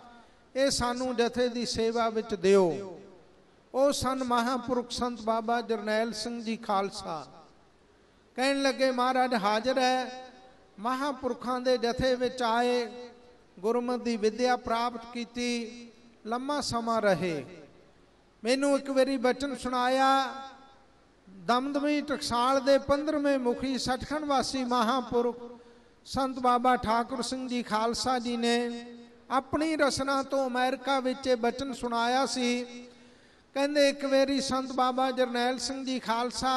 ਇਹ ਸਾਨੂੰ ਜਥੇ ਦੀ ਸੇਵਾ ਵਿੱਚ ਦਿਓ। ਉਹ ਸਨ ਮਹਾਪੁਰਖ ਸੰਤ ਬਾਬਾ ਜਰਨੈਲ ਸਿੰਘ ਜੀ ਖਾਲਸਾ। ਕਹਿਣ ਲੱਗੇ, ਮਹਾਰਾਜ ਹਾਜ਼ਰ ਹੈ। ਮਹਾਪੁਰਖਾਂ ਦੇ ਜਥੇ ਵਿੱਚ ਆਏ, ਗੁਰਮਤਿ ਦੀ ਵਿਦਿਆ ਪ੍ਰਾਪਤ ਕੀਤੀ, ਲੰਮਾ ਸਮਾਂ ਰਹੇ। ਮੈਨੂੰ ਇੱਕ ਵਾਰੀ ਬਚਨ ਸੁਣਾਇਆ। ਦਮਦਮੀ ਟਕਸਾਲ ਦੇ 15ਵੇਂ ਮੁਖੀ ਸਚਖੰਡ ਵਾਸੀ ਮਹਾਪੁਰਖ ਸੰਤ ਬਾਬਾ ਠਾਕੁਰ ਸਿੰਘ ਜੀ ਖਾਲਸਾ ਜੀ ਨੇ ਆਪਣੀ ਰਸਨਾ ਤੋਂ ਅਮਰੀਕਾ ਵਿੱਚ ਇਹ ਬਚਨ ਸੁਣਾਇਆ ਸੀ। ਕਹਿੰਦੇ ਇੱਕ ਵਾਰੀ ਸੰਤ ਬਾਬਾ ਜਰਨੈਲ ਸਿੰਘ ਜੀ ਖਾਲਸਾ,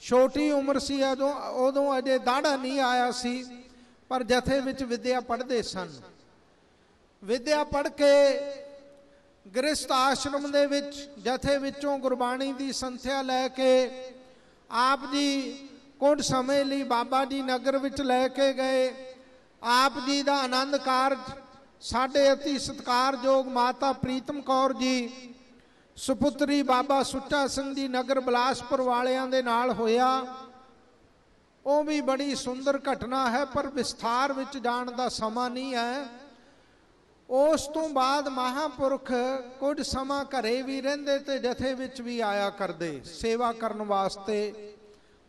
ਛੋਟੀ ਉਮਰ ਸੀ, ਉਦੋਂ ਉਦੋਂ ਅਜੇ ਦਾੜਾ ਨਹੀਂ ਆਇਆ ਸੀ, ਪਰ ਜਥੇ ਵਿੱਚ ਵਿਦਿਆ ਪੜ੍ਹਦੇ ਸਨ। ਵਿਦਿਆ ਪੜ੍ਹ ਕੇ ਗ੍ਰਸਥ ਆਸ਼ਰਮ ਦੇ ਵਿੱਚ, ਜਥੇ ਵਿੱਚੋਂ ਗੁਰਬਾਣੀ ਦੀ ਸੰਥਿਆ ਲੈ ਕੇ, ਆਪ ਜੀ ਕੁਝ ਸਮੇਂ ਲਈ ਬਾਬਾ ਜੀ ਨਗਰ ਵਿੱਚ ਲੈ ਕੇ ਗਏ। ਆਪ ਜੀ ਦਾ ਆਨੰਦ ਕਾਰਜ, ਸਾਡੇ ਅਤੀ ਸਤਿਕਾਰਯੋਗ ਮਾਤਾ ਪ੍ਰੀਤਮ ਕੌਰ ਜੀ, ਸੁਪੁੱਤਰੀ ਬਾਬਾ ਸੁੱਚਾ ਸਿੰਘ ਜੀ ਨਗਰ ਬਲਾਸਪੁਰ ਵਾਲਿਆਂ ਦੇ ਨਾਲ ਹੋਇਆ। ਉਹ ਵੀ ਬੜੀ ਸੁੰਦਰ ਘਟਨਾ ਹੈ, ਪਰ ਵਿਸਥਾਰ ਵਿੱਚ ਜਾਣ ਦਾ ਸਮਾਂ ਨਹੀਂ ਹੈ। ਉਸ ਤੋਂ ਬਾਅਦ ਮਹਾਪੁਰਖ ਕੁਝ ਸਮਾਂ ਘਰੇ ਵੀ ਰਹਿੰਦੇ ਤੇ ਜਥੇ ਵਿੱਚ ਵੀ ਆਇਆ ਕਰਦੇ, ਸੇਵਾ ਕਰਨ ਵਾਸਤੇ,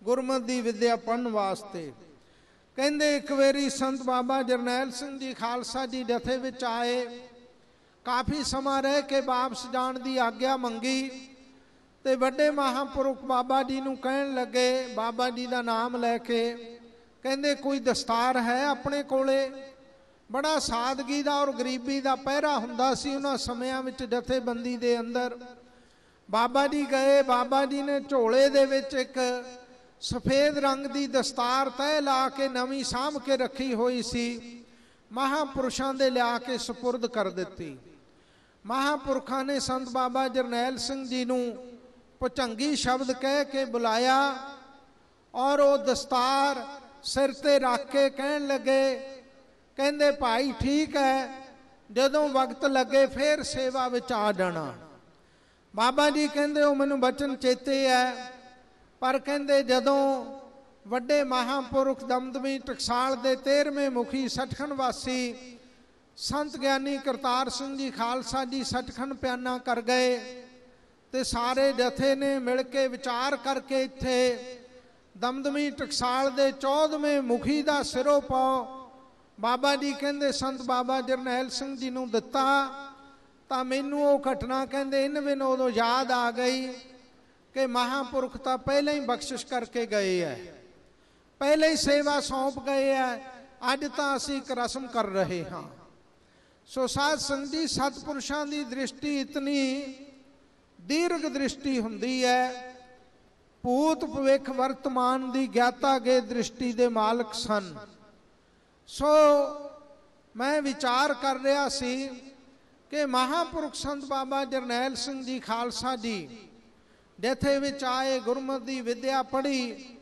ਗੁਰਮਤਿ ਦੀ ਵਿਦਿਆ ਪੜਨ ਵਾਸਤੇ। ਕਹਿੰਦੇ ਇੱਕ ਵਾਰੀ ਸੰਤ ਬਾਬਾ ਜਰਨੈਲ ਸਿੰਘ ਜੀ ਖਾਲਸਾ ਜੀ ਜਥੇ ਵਿੱਚ ਆਏ, ਕਾਫੀ ਸਮਾਂ ਰਹਿ ਕੇ ਵਾਪਸ ਜਾਣ ਦੀ ਆਗਿਆ ਮੰਗੀ ਤੇ ਵੱਡੇ ਮਹਾਪੁਰਖ ਬਾਬਾ ਜੀ ਨੂੰ ਕਹਿਣ ਲੱਗੇ, ਬਾਬਾ ਜੀ ਦਾ ਨਾਮ ਲੈ ਕੇ, ਕਹਿੰਦੇ ਕੋਈ ਦਸਤਾਰ ਹੈ ਆਪਣੇ ਕੋਲੇ? ਬੜਾ ਸਾਦਗੀ ਦਾ ਔਰ ਗਰੀਬੀ ਦਾ ਪਹਿਰਾ ਹੁੰਦਾ ਸੀ ਉਹਨਾਂ ਸਮਿਆਂ ਵਿੱਚ ਜਥੇਬੰਦੀ ਦੇ ਅੰਦਰ। ਬਾਬਾ ਜੀ ਗਏ, ਬਾਬਾ ਜੀ ਨੇ ਝੋਲੇ ਦੇ ਵਿੱਚ ਇੱਕ ਸਫੇਦ ਰੰਗ ਦੀ ਦਸਤਾਰ ਤੈ ਲਾ ਕੇ ਨਵੀਂ ਸਾਂਭ ਕੇ ਰੱਖੀ ਹੋਈ ਸੀ। ਮਹਾਪੁਰਸ਼ਾਂ ਦੇ ਲਿਆ ਕੇ ਸਪੁਰਦ ਕਰ ਦਿੱਤੀ। ਮਹਾਪੁਰਖਾਂ ਨੇ ਸੰਤ ਬਾਬਾ ਜਰਨੈਲ ਸਿੰਘ ਜੀ ਨੂੰ ਪਚੰਗੀ ਸ਼ਬਦ ਕਹਿ ਕੇ ਬੁਲਾਇਆ ਔਰ ਉਹ ਦਸਤਾਰ ਸਿਰ ਤੇ ਰੱਖ ਕੇ ਕਹਿਣ ਲੱਗੇ ਕਹਿੰਦੇ ਭਾਈ ਠੀਕ ਹੈ, ਜਦੋਂ ਵਕਤ ਲੱਗੇ ਫੇਰ ਸੇਵਾ ਵਿੱਚ ਆ ਜਾਣਾ। ਬਾਬਾ ਜੀ ਕਹਿੰਦੇ ਉਹ ਮੈਨੂੰ ਬਚਨ ਚੇਤੇ ਹੈ, ਪਰ ਕਹਿੰਦੇ ਜਦੋਂ ਵੱਡੇ ਮਹਾਪੁਰਖ ਦਮਦਮੀ ਟਕਸਾਲ ਦੇ 13ਵੇਂ ਮੁਖੀ ਸਚਖੰਡ ਵਾਸੀ ਸੰਤ ਗਿਆਨੀ ਕਰਤਾਰ ਸਿੰਘ ਜੀ ਖਾਲਸਾ ਜੀ ਸਚਖੰਡ ਪਿਆਨਾ ਕਰ ਗਏ ਤੇ ਸਾਰੇ ਜਥੇ ਨੇ ਮਿਲ ਕੇ ਵਿਚਾਰ ਕਰਕੇ ਇੱਥੇ ਦਮਦਮੀ ਟਕਸਾਲ ਦੇ 14ਵੇਂ ਮੁਖੀ ਦਾ ਸਿਰੋਂ ਪਾਉ ਬਾਬਾ ਜੀ ਕਹਿੰਦੇ, ਸੰਤ ਬਾਬਾ ਜਰਨੈਲ ਸਿੰਘ ਜੀ ਨੂੰ ਦਿੱਤਾ, ਤਾਂ ਮੈਨੂੰ ਉਹ ਘਟਨਾ ਕਹਿੰਦੇ, ਇਨ ਬਿਨ ਉਦੋਂ ਯਾਦ ਆ ਗਈ ਕਿ ਮਹਾਪੁਰਖ ਤਾਂ ਪਹਿਲਾਂ ਹੀ ਬਖਸ਼ਿਸ਼ ਕਰਕੇ ਗਏ ਐ। ਪਹਿਲਾਂ ਹੀ ਸੇਵਾ ਸੌਂਪ ਗਏ ਐ, ਅੱਜ ਤਾਂ ਅਸੀਂ ਇੱਕ ਰਸਮ ਕਰ ਰਹੇ ਹਾਂ। ਸੋ ਸਾਧ ਸੰਗਤ ਜੀ ਸਤਪੁਰਸ਼ਾਂ ਦੀ ਦ੍ਰਿਸ਼ਟੀ ਇਤਨੀ ਦੀਰਘ ਦ੍ਰਿਸ਼ਟੀ ਹੁੰਦੀ ਹੈ ਭੂਤ ਭਵਿੱਖ ਵਰਤਮਾਨ ਦੀ ਗਿਆਤਾ ਗੇ ਦ੍ਰਿਸ਼ਟੀ ਦੇ ਮਾਲਕ ਸਨ। ਸੋ ਮੈਂ ਵਿਚਾਰ ਕਰ ਰਿਹਾ ਸੀ ਕਿ ਮਹਾਪੁਰਖ ਸੰਤ ਬਾਬਾ ਜਰਨੈਲ ਸਿੰਘ ਜੀ ਖਾਲਸਾ ਜੀ, ਜਿੱਥੇ ਵਿੱਚ ਆਏ ਗੁਰਮਤਿ ਦੀ ਵਿਦਿਆ ਪੜ੍ਹੀ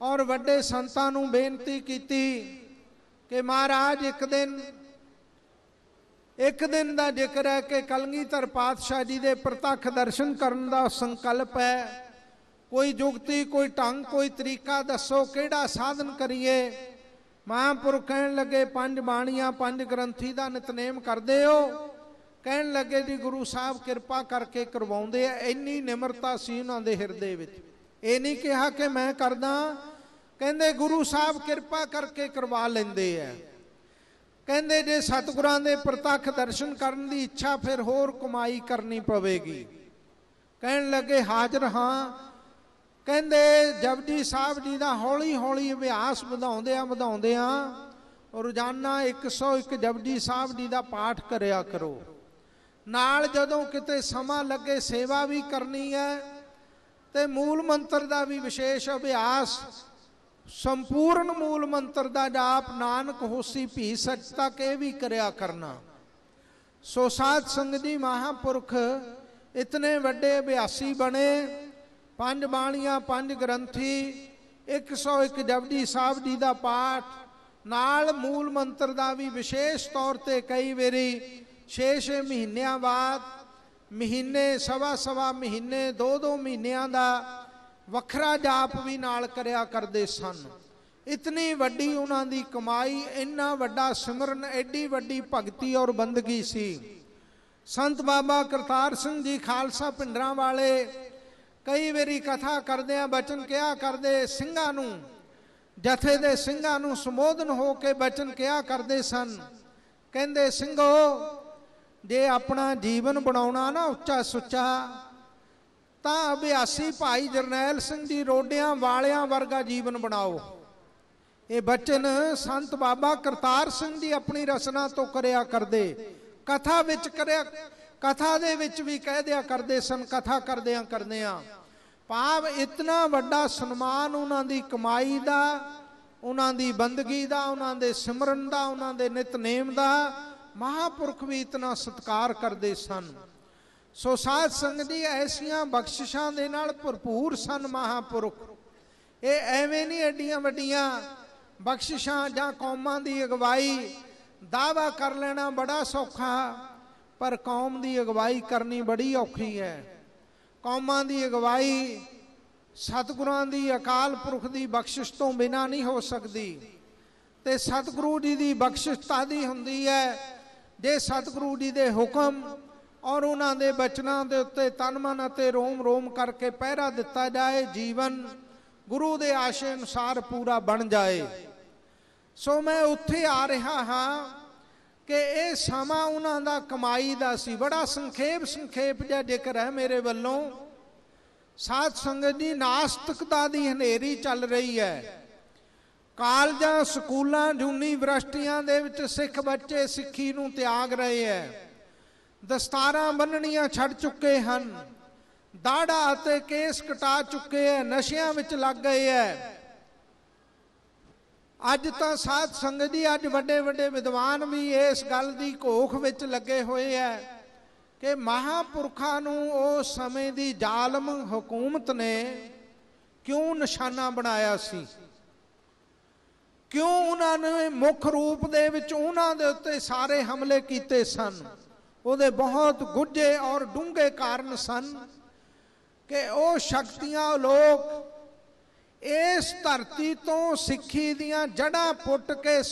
ਔਰ ਵੱਡੇ ਸੰਤਾਂ ਨੂੰ ਬੇਨਤੀ ਕੀਤੀ ਕਿ ਮਹਾਰਾਜ, ਇੱਕ ਦਿਨ ਇੱਕ ਦਿਨ ਦਾ ਜ਼ਿਕਰ ਹੈ ਕਿ ਕਲਗੀਧਰ ਪਾਤਸ਼ਾਹ ਜੀ ਦੇ ਪ੍ਰਤੱਖ ਦਰਸ਼ਨ ਕਰਨ ਦਾ ਸੰਕਲਪ ਹੈ। ਕੋਈ ਜੁਗਤੀ, ਕੋਈ ਢੰਗ, ਕੋਈ ਤਰੀਕਾ ਦੱਸੋ ਕਿਹੜਾ ਸਾਧਨ ਕਰੀਏ। ਮਹਾਂਪੁਰਖ ਕਹਿਣ ਲੱਗੇ, ਪੰਜ ਬਾਣੀਆਂ, ਪੰਜ ਗ੍ਰੰਥੀ ਦਾ ਨਿਤਨੇਮ ਕਰਦੇ ਹੋ। ਕਹਿਣ ਲੱਗੇ ਜੀ ਗੁਰੂ ਸਾਹਿਬ ਕਿਰਪਾ ਕਰਕੇ ਕਰਵਾਉਂਦੇ ਆ, ਇੰਨੀ ਨਿਮਰਤਾ ਸੀ ਉਹਨਾਂ ਦੇ ਹਿਰਦੇ ਵਿੱਚ। ਇਹ ਨਹੀਂ ਕਿਹਾ ਕਿ ਮੈਂ ਕਰਦਾ, ਕਹਿੰਦੇ ਗੁਰੂ ਸਾਹਿਬ ਕਿਰਪਾ ਕਰਕੇ ਕਰਵਾ ਲੈਂਦੇ ਆ। ਕਹਿੰਦੇ ਜੇ ਸਤਿਗੁਰਾਂ ਦੇ ਪ੍ਰਤੱਖ ਦਰਸ਼ਨ ਕਰਨ ਦੀ ਇੱਛਾ, ਫਿਰ ਹੋਰ ਕਮਾਈ ਕਰਨੀ ਪਵੇਗੀ। ਕਹਿਣ ਲੱਗੇ, ਹਾਜ਼ਰ ਹਾਂ ਕਹਿੰਦੇ ਜਪਜੀ ਸਾਹਿਬ ਜੀ ਦਾ ਹੌਲੀ ਹੌਲੀ ਅਭਿਆਸ ਵਧਾਉਂਦੇ ਆ ਵਧਾਉਂਦੇ ਆ ਰੋਜ਼ਾਨਾ 101 ਜਪਜੀ ਸਾਹਿਬ ਜੀ ਦਾ ਪਾਠ ਕਰਿਆ ਕਰੋ। ਨਾਲ ਜਦੋਂ ਕਿਤੇ ਸਮਾਂ ਲੱਗੇ ਸੇਵਾ ਵੀ ਕਰਨੀ ਹੈ ਤੇ ਮੂਲ ਮੰਤਰ ਦਾ ਵੀ ਵਿਸ਼ੇਸ਼ ਅਭਿਆਸ, ਸੰਪੂਰਨ ਮੂਲ ਮੰਤਰ ਦਾ ਜਾਪ ਨਾਨਕ ਹੋਸੀ ਭੀ ਸਚ ਤੱਕ ਇਹ ਵੀ ਕਰਿਆ ਕਰਨਾ। ਸੋ ਸਾਧ ਸੰਗਤ ਜੀ ਮਹਾਪੁਰਖ, ਇਤਨੇ ਵੱਡੇ ਅਭਿਆਸੀ ਬਣੇ ਪੰਜ ਬਾਣੀਆਂ, ਪੰਜ ਗ੍ਰੰਥੀ 101 ਜਪਜੀ ਸਾਹਿਬ ਜੀ ਦਾ ਪਾਠ, ਨਾਲ ਮੂਲ ਮੰਤਰ ਦਾ ਵੀ ਵਿਸ਼ੇਸ਼ ਤੌਰ ਤੇ ਕਈ ਵਾਰੀ 6-6 ਮਹੀਨਿਆਂ ਬਾਅਦ, ਮਹੀਨੇ ਸਵਾ ਸਵਾ ਮਹੀਨੇ ਦੋ ਦੋ ਮਹੀਨਿਆਂ ਦਾ ਵੱਖਰਾ ਜਾਪ ਵੀ ਨਾਲ ਕਰਿਆ ਕਰਦੇ ਸਨ। ਇਤਨੀ ਵੱਡੀ ਉਹਨਾਂ ਦੀ ਕਮਾਈ, ਇੰਨਾ ਵੱਡਾ ਸਿਮਰਨ ਐਡੀ ਵੱਡੀ ਭਗਤੀ ਔਰ ਬੰਦਗੀ ਸੀ। ਸੰਤ ਬਾਬਾ ਕਰਤਾਰ ਸਿੰਘ ਜੀ ਖਾਲਸਾ ਪਿੰਡਰਾਂ ਵਾਲੇ ਕਈ ਵਾਰੀ ਕਥਾ ਕਰਦੇ ਆ, ਬਚਨ ਕਿਹਾ ਕਰਦੇ ਸਿੰਘਾਂ ਨੂੰ? ਜਥੇ ਦੇ ਸਿੰਘਾਂ ਨੂੰ ਸੰਬੋਧਨ ਹੋ ਕੇ ਬਚਨ ਕਿਹਾ ਕਰਦੇ ਸਨ? ਕਹਿੰਦੇ, ਸਿੰਘੋ, ਜੇ ਆਪਣਾ ਜੀਵਨ ਬਣਾਉਣਾ ਨਾ ਉੱਚਾ ਸੁੱਚਾ, ਤਾਂ ਅਭਿਆਸੀ ਭਾਈ ਜਰਨੈਲ ਸਿੰਘ ਜੀ ਰੋਡਿਆਂ ਵਾਲਿਆਂ ਵਰਗਾ ਜੀਵਨ ਬਣਾਓ। ਇਹ ਬਚਨ ਸੰਤ ਬਾਬਾ ਕਰਤਾਰ ਸਿੰਘ ਜੀ ਆਪਣੀ ਰਸਨਾ ਤੋਂ ਕਰਿਆ ਕਰਦੇ। ਕਥਾ ਵਿੱਚ ਕਰਿਆ ਕਥਾ ਦੇ ਵਿੱਚ ਵੀ ਕਹਿ ਦਿਆ ਕਰਦੇ ਸਨ, ਕਥਾ ਕਰਦਿਆਂ ਕਰਦਿਆਂ। ਭਾਵ ਇਤਨਾ ਵੱਡਾ ਸਨਮਾਨ ਉਹਨਾਂ ਦੀ ਕਮਾਈ ਦਾ, ਉਹਨਾਂ ਦੀ ਬੰਦਗੀ ਦਾ, ਉਹਨਾਂ ਦੇ ਸਿਮਰਨ ਦਾ, ਉਹਨਾਂ ਦੇ ਨਿਤਨੇਮ ਦਾ, ਮਹਾਪੁਰਖ ਵੀ ਇਤਨਾ ਸਤਕਾਰ ਕਰਦੇ ਸਨ। ਸੋ ਸਾਧ ਸੰਗਤ ਜੀ ਐਸੀਆਂ ਬਖਸ਼ਿਸ਼ਾਂ ਦੇ ਨਾਲ ਭਰਪੂਰ ਸਨ ਮਹਾਪੁਰਖ। ਇਹ ਐਵੇਂ ਨਹੀਂ ਐਡੀਆਂ ਵੱਡੀਆਂ ਬਖਸ਼ਿਸ਼ਾਂ ਜਾਂ ਕੌਮਾਂ ਦੀ ਅਗਵਾਈ ਦਾਵਾ ਕਰ ਲੈਣਾ ਬੜਾ ਸੌਖਾ। ਪਰ ਕੌਮ ਦੀ ਅਗਵਾਈ ਕਰਨੀ ਬੜੀ ਔਖੀ ਹੈ। ਕੌਮਾਂ ਦੀ ਅਗਵਾਈ ਸਤਿਗੁਰਾਂ ਦੀ ਅਕਾਲ ਪੁਰਖ ਦੀ ਬਖਸ਼ਿਸ਼ ਤੋਂ ਬਿਨਾ ਨਹੀਂ ਹੋ ਸਕਦੀ। ਤੇ ਸਤਿਗੁਰੂ ਜੀ ਦੀ ਬਖਸ਼ਿਸ਼ ਤਾਦੀ ਹੁੰਦੀ ਹੈ ਜੇ ਸਤਿਗੁਰੂ ਜੀ ਦੇ ਹੁਕਮ ਔਰ ਉਹਨਾਂ ਦੇ ਬਚਨਾਂ ਦੇ ਉੱਤੇ ਤਨ ਮਨ ਅਤੇ ਰੋਮ ਰੋਮ ਕਰਕੇ ਪਹਿਰਾ ਦਿੱਤਾ ਜਾਏ, ਜੀਵਨ ਗੁਰੂ ਦੇ ਆਸ਼ੇ ਅਨੁਸਾਰ ਪੂਰਾ ਬਣ ਜਾਏ। ਸੋ ਮੈਂ ਉੱਥੇ ਆ ਰਿਹਾ ਹਾਂ ਕਿ ਇਹ ਸਮਾਂ ਉਹਨਾਂ ਦਾ ਕਮਾਈ ਦਾ ਸੀ। ਬੜਾ ਸੰਖੇਪ ਸੰਖੇਪ ਜਿਹਾ ਜ਼ਿਕਰ ਹੈ ਮੇਰੇ ਵੱਲੋਂ। ਸਾਧ ਸੰਗਤ ਜੀ ਨਾਸਤਿਕਤਾ ਦੀ ਹਨੇਰੀ ਚੱਲ ਰਹੀ ਹੈ। ਕਾਲਜਾਂ, ਸਕੂਲਾਂ, ਯੂਨੀਵਰਸਿਟੀਆਂ ਦੇ ਵਿੱਚ ਸਿੱਖ ਬੱਚੇ ਸਿੱਖੀ ਨੂੰ ਤਿਆਗ ਰਹੇ ਹੈ। ਦਸਤਾਰਾਂ ਬੰਨਣੀਆਂ ਛੱਡ ਚੁੱਕੇ ਹਨ। ਦਾੜਾ ਅਤੇ ਕੇਸ ਕਟਾ ਚੁੱਕੇ ਹੈ। ਨਸ਼ਿਆਂ ਵਿੱਚ ਲੱਗ ਗਏ ਹੈ। ਅੱਜ ਤਾਂ ਸਾਧ ਸੰਗਤ ਜੀ, ਅੱਜ ਵੱਡੇ ਵੱਡੇ ਵਿਦਵਾਨ ਵੀ ਇਸ ਗੱਲ ਦੀ ਘੋਖ ਵਿੱਚ ਲੱਗੇ ਹੋਏ ਐ ਕਿ ਮਹਾਪੁਰਖਾਂ ਨੂੰ ਉਸ ਸਮੇਂ ਦੀ ਜ਼ਾਲਮ ਹਕੂਮਤ ਨੇ ਕਿਉਂ ਨਿਸ਼ਾਨਾ ਬਣਾਇਆ ਸੀ? ਕਿਉਂ ਉਹਨਾਂ ਨੇ ਮੁੱਖ ਰੂਪ ਦੇ ਵਿੱਚ ਉਹਨਾਂ ਦੇ ਉੱਤੇ ਸਾਰੇ ਹਮਲੇ ਕੀਤੇ ਸਨ? ਉਹਦੇ ਬਹੁਤ ਗੁੱਝੇ ਔਰ ਡੂੰਘੇ ਕਾਰਨ ਸਨ ਕਿ ਉਹ ਸ਼ਕਤੀਆਂ ਲੋਕ ਇਸ ਧਰਤੀ ਤੋਂ ਸਿੱਖੀ ਦੀਆਂ ਜੜਾਂ ਪੁੱਟ ਕੇ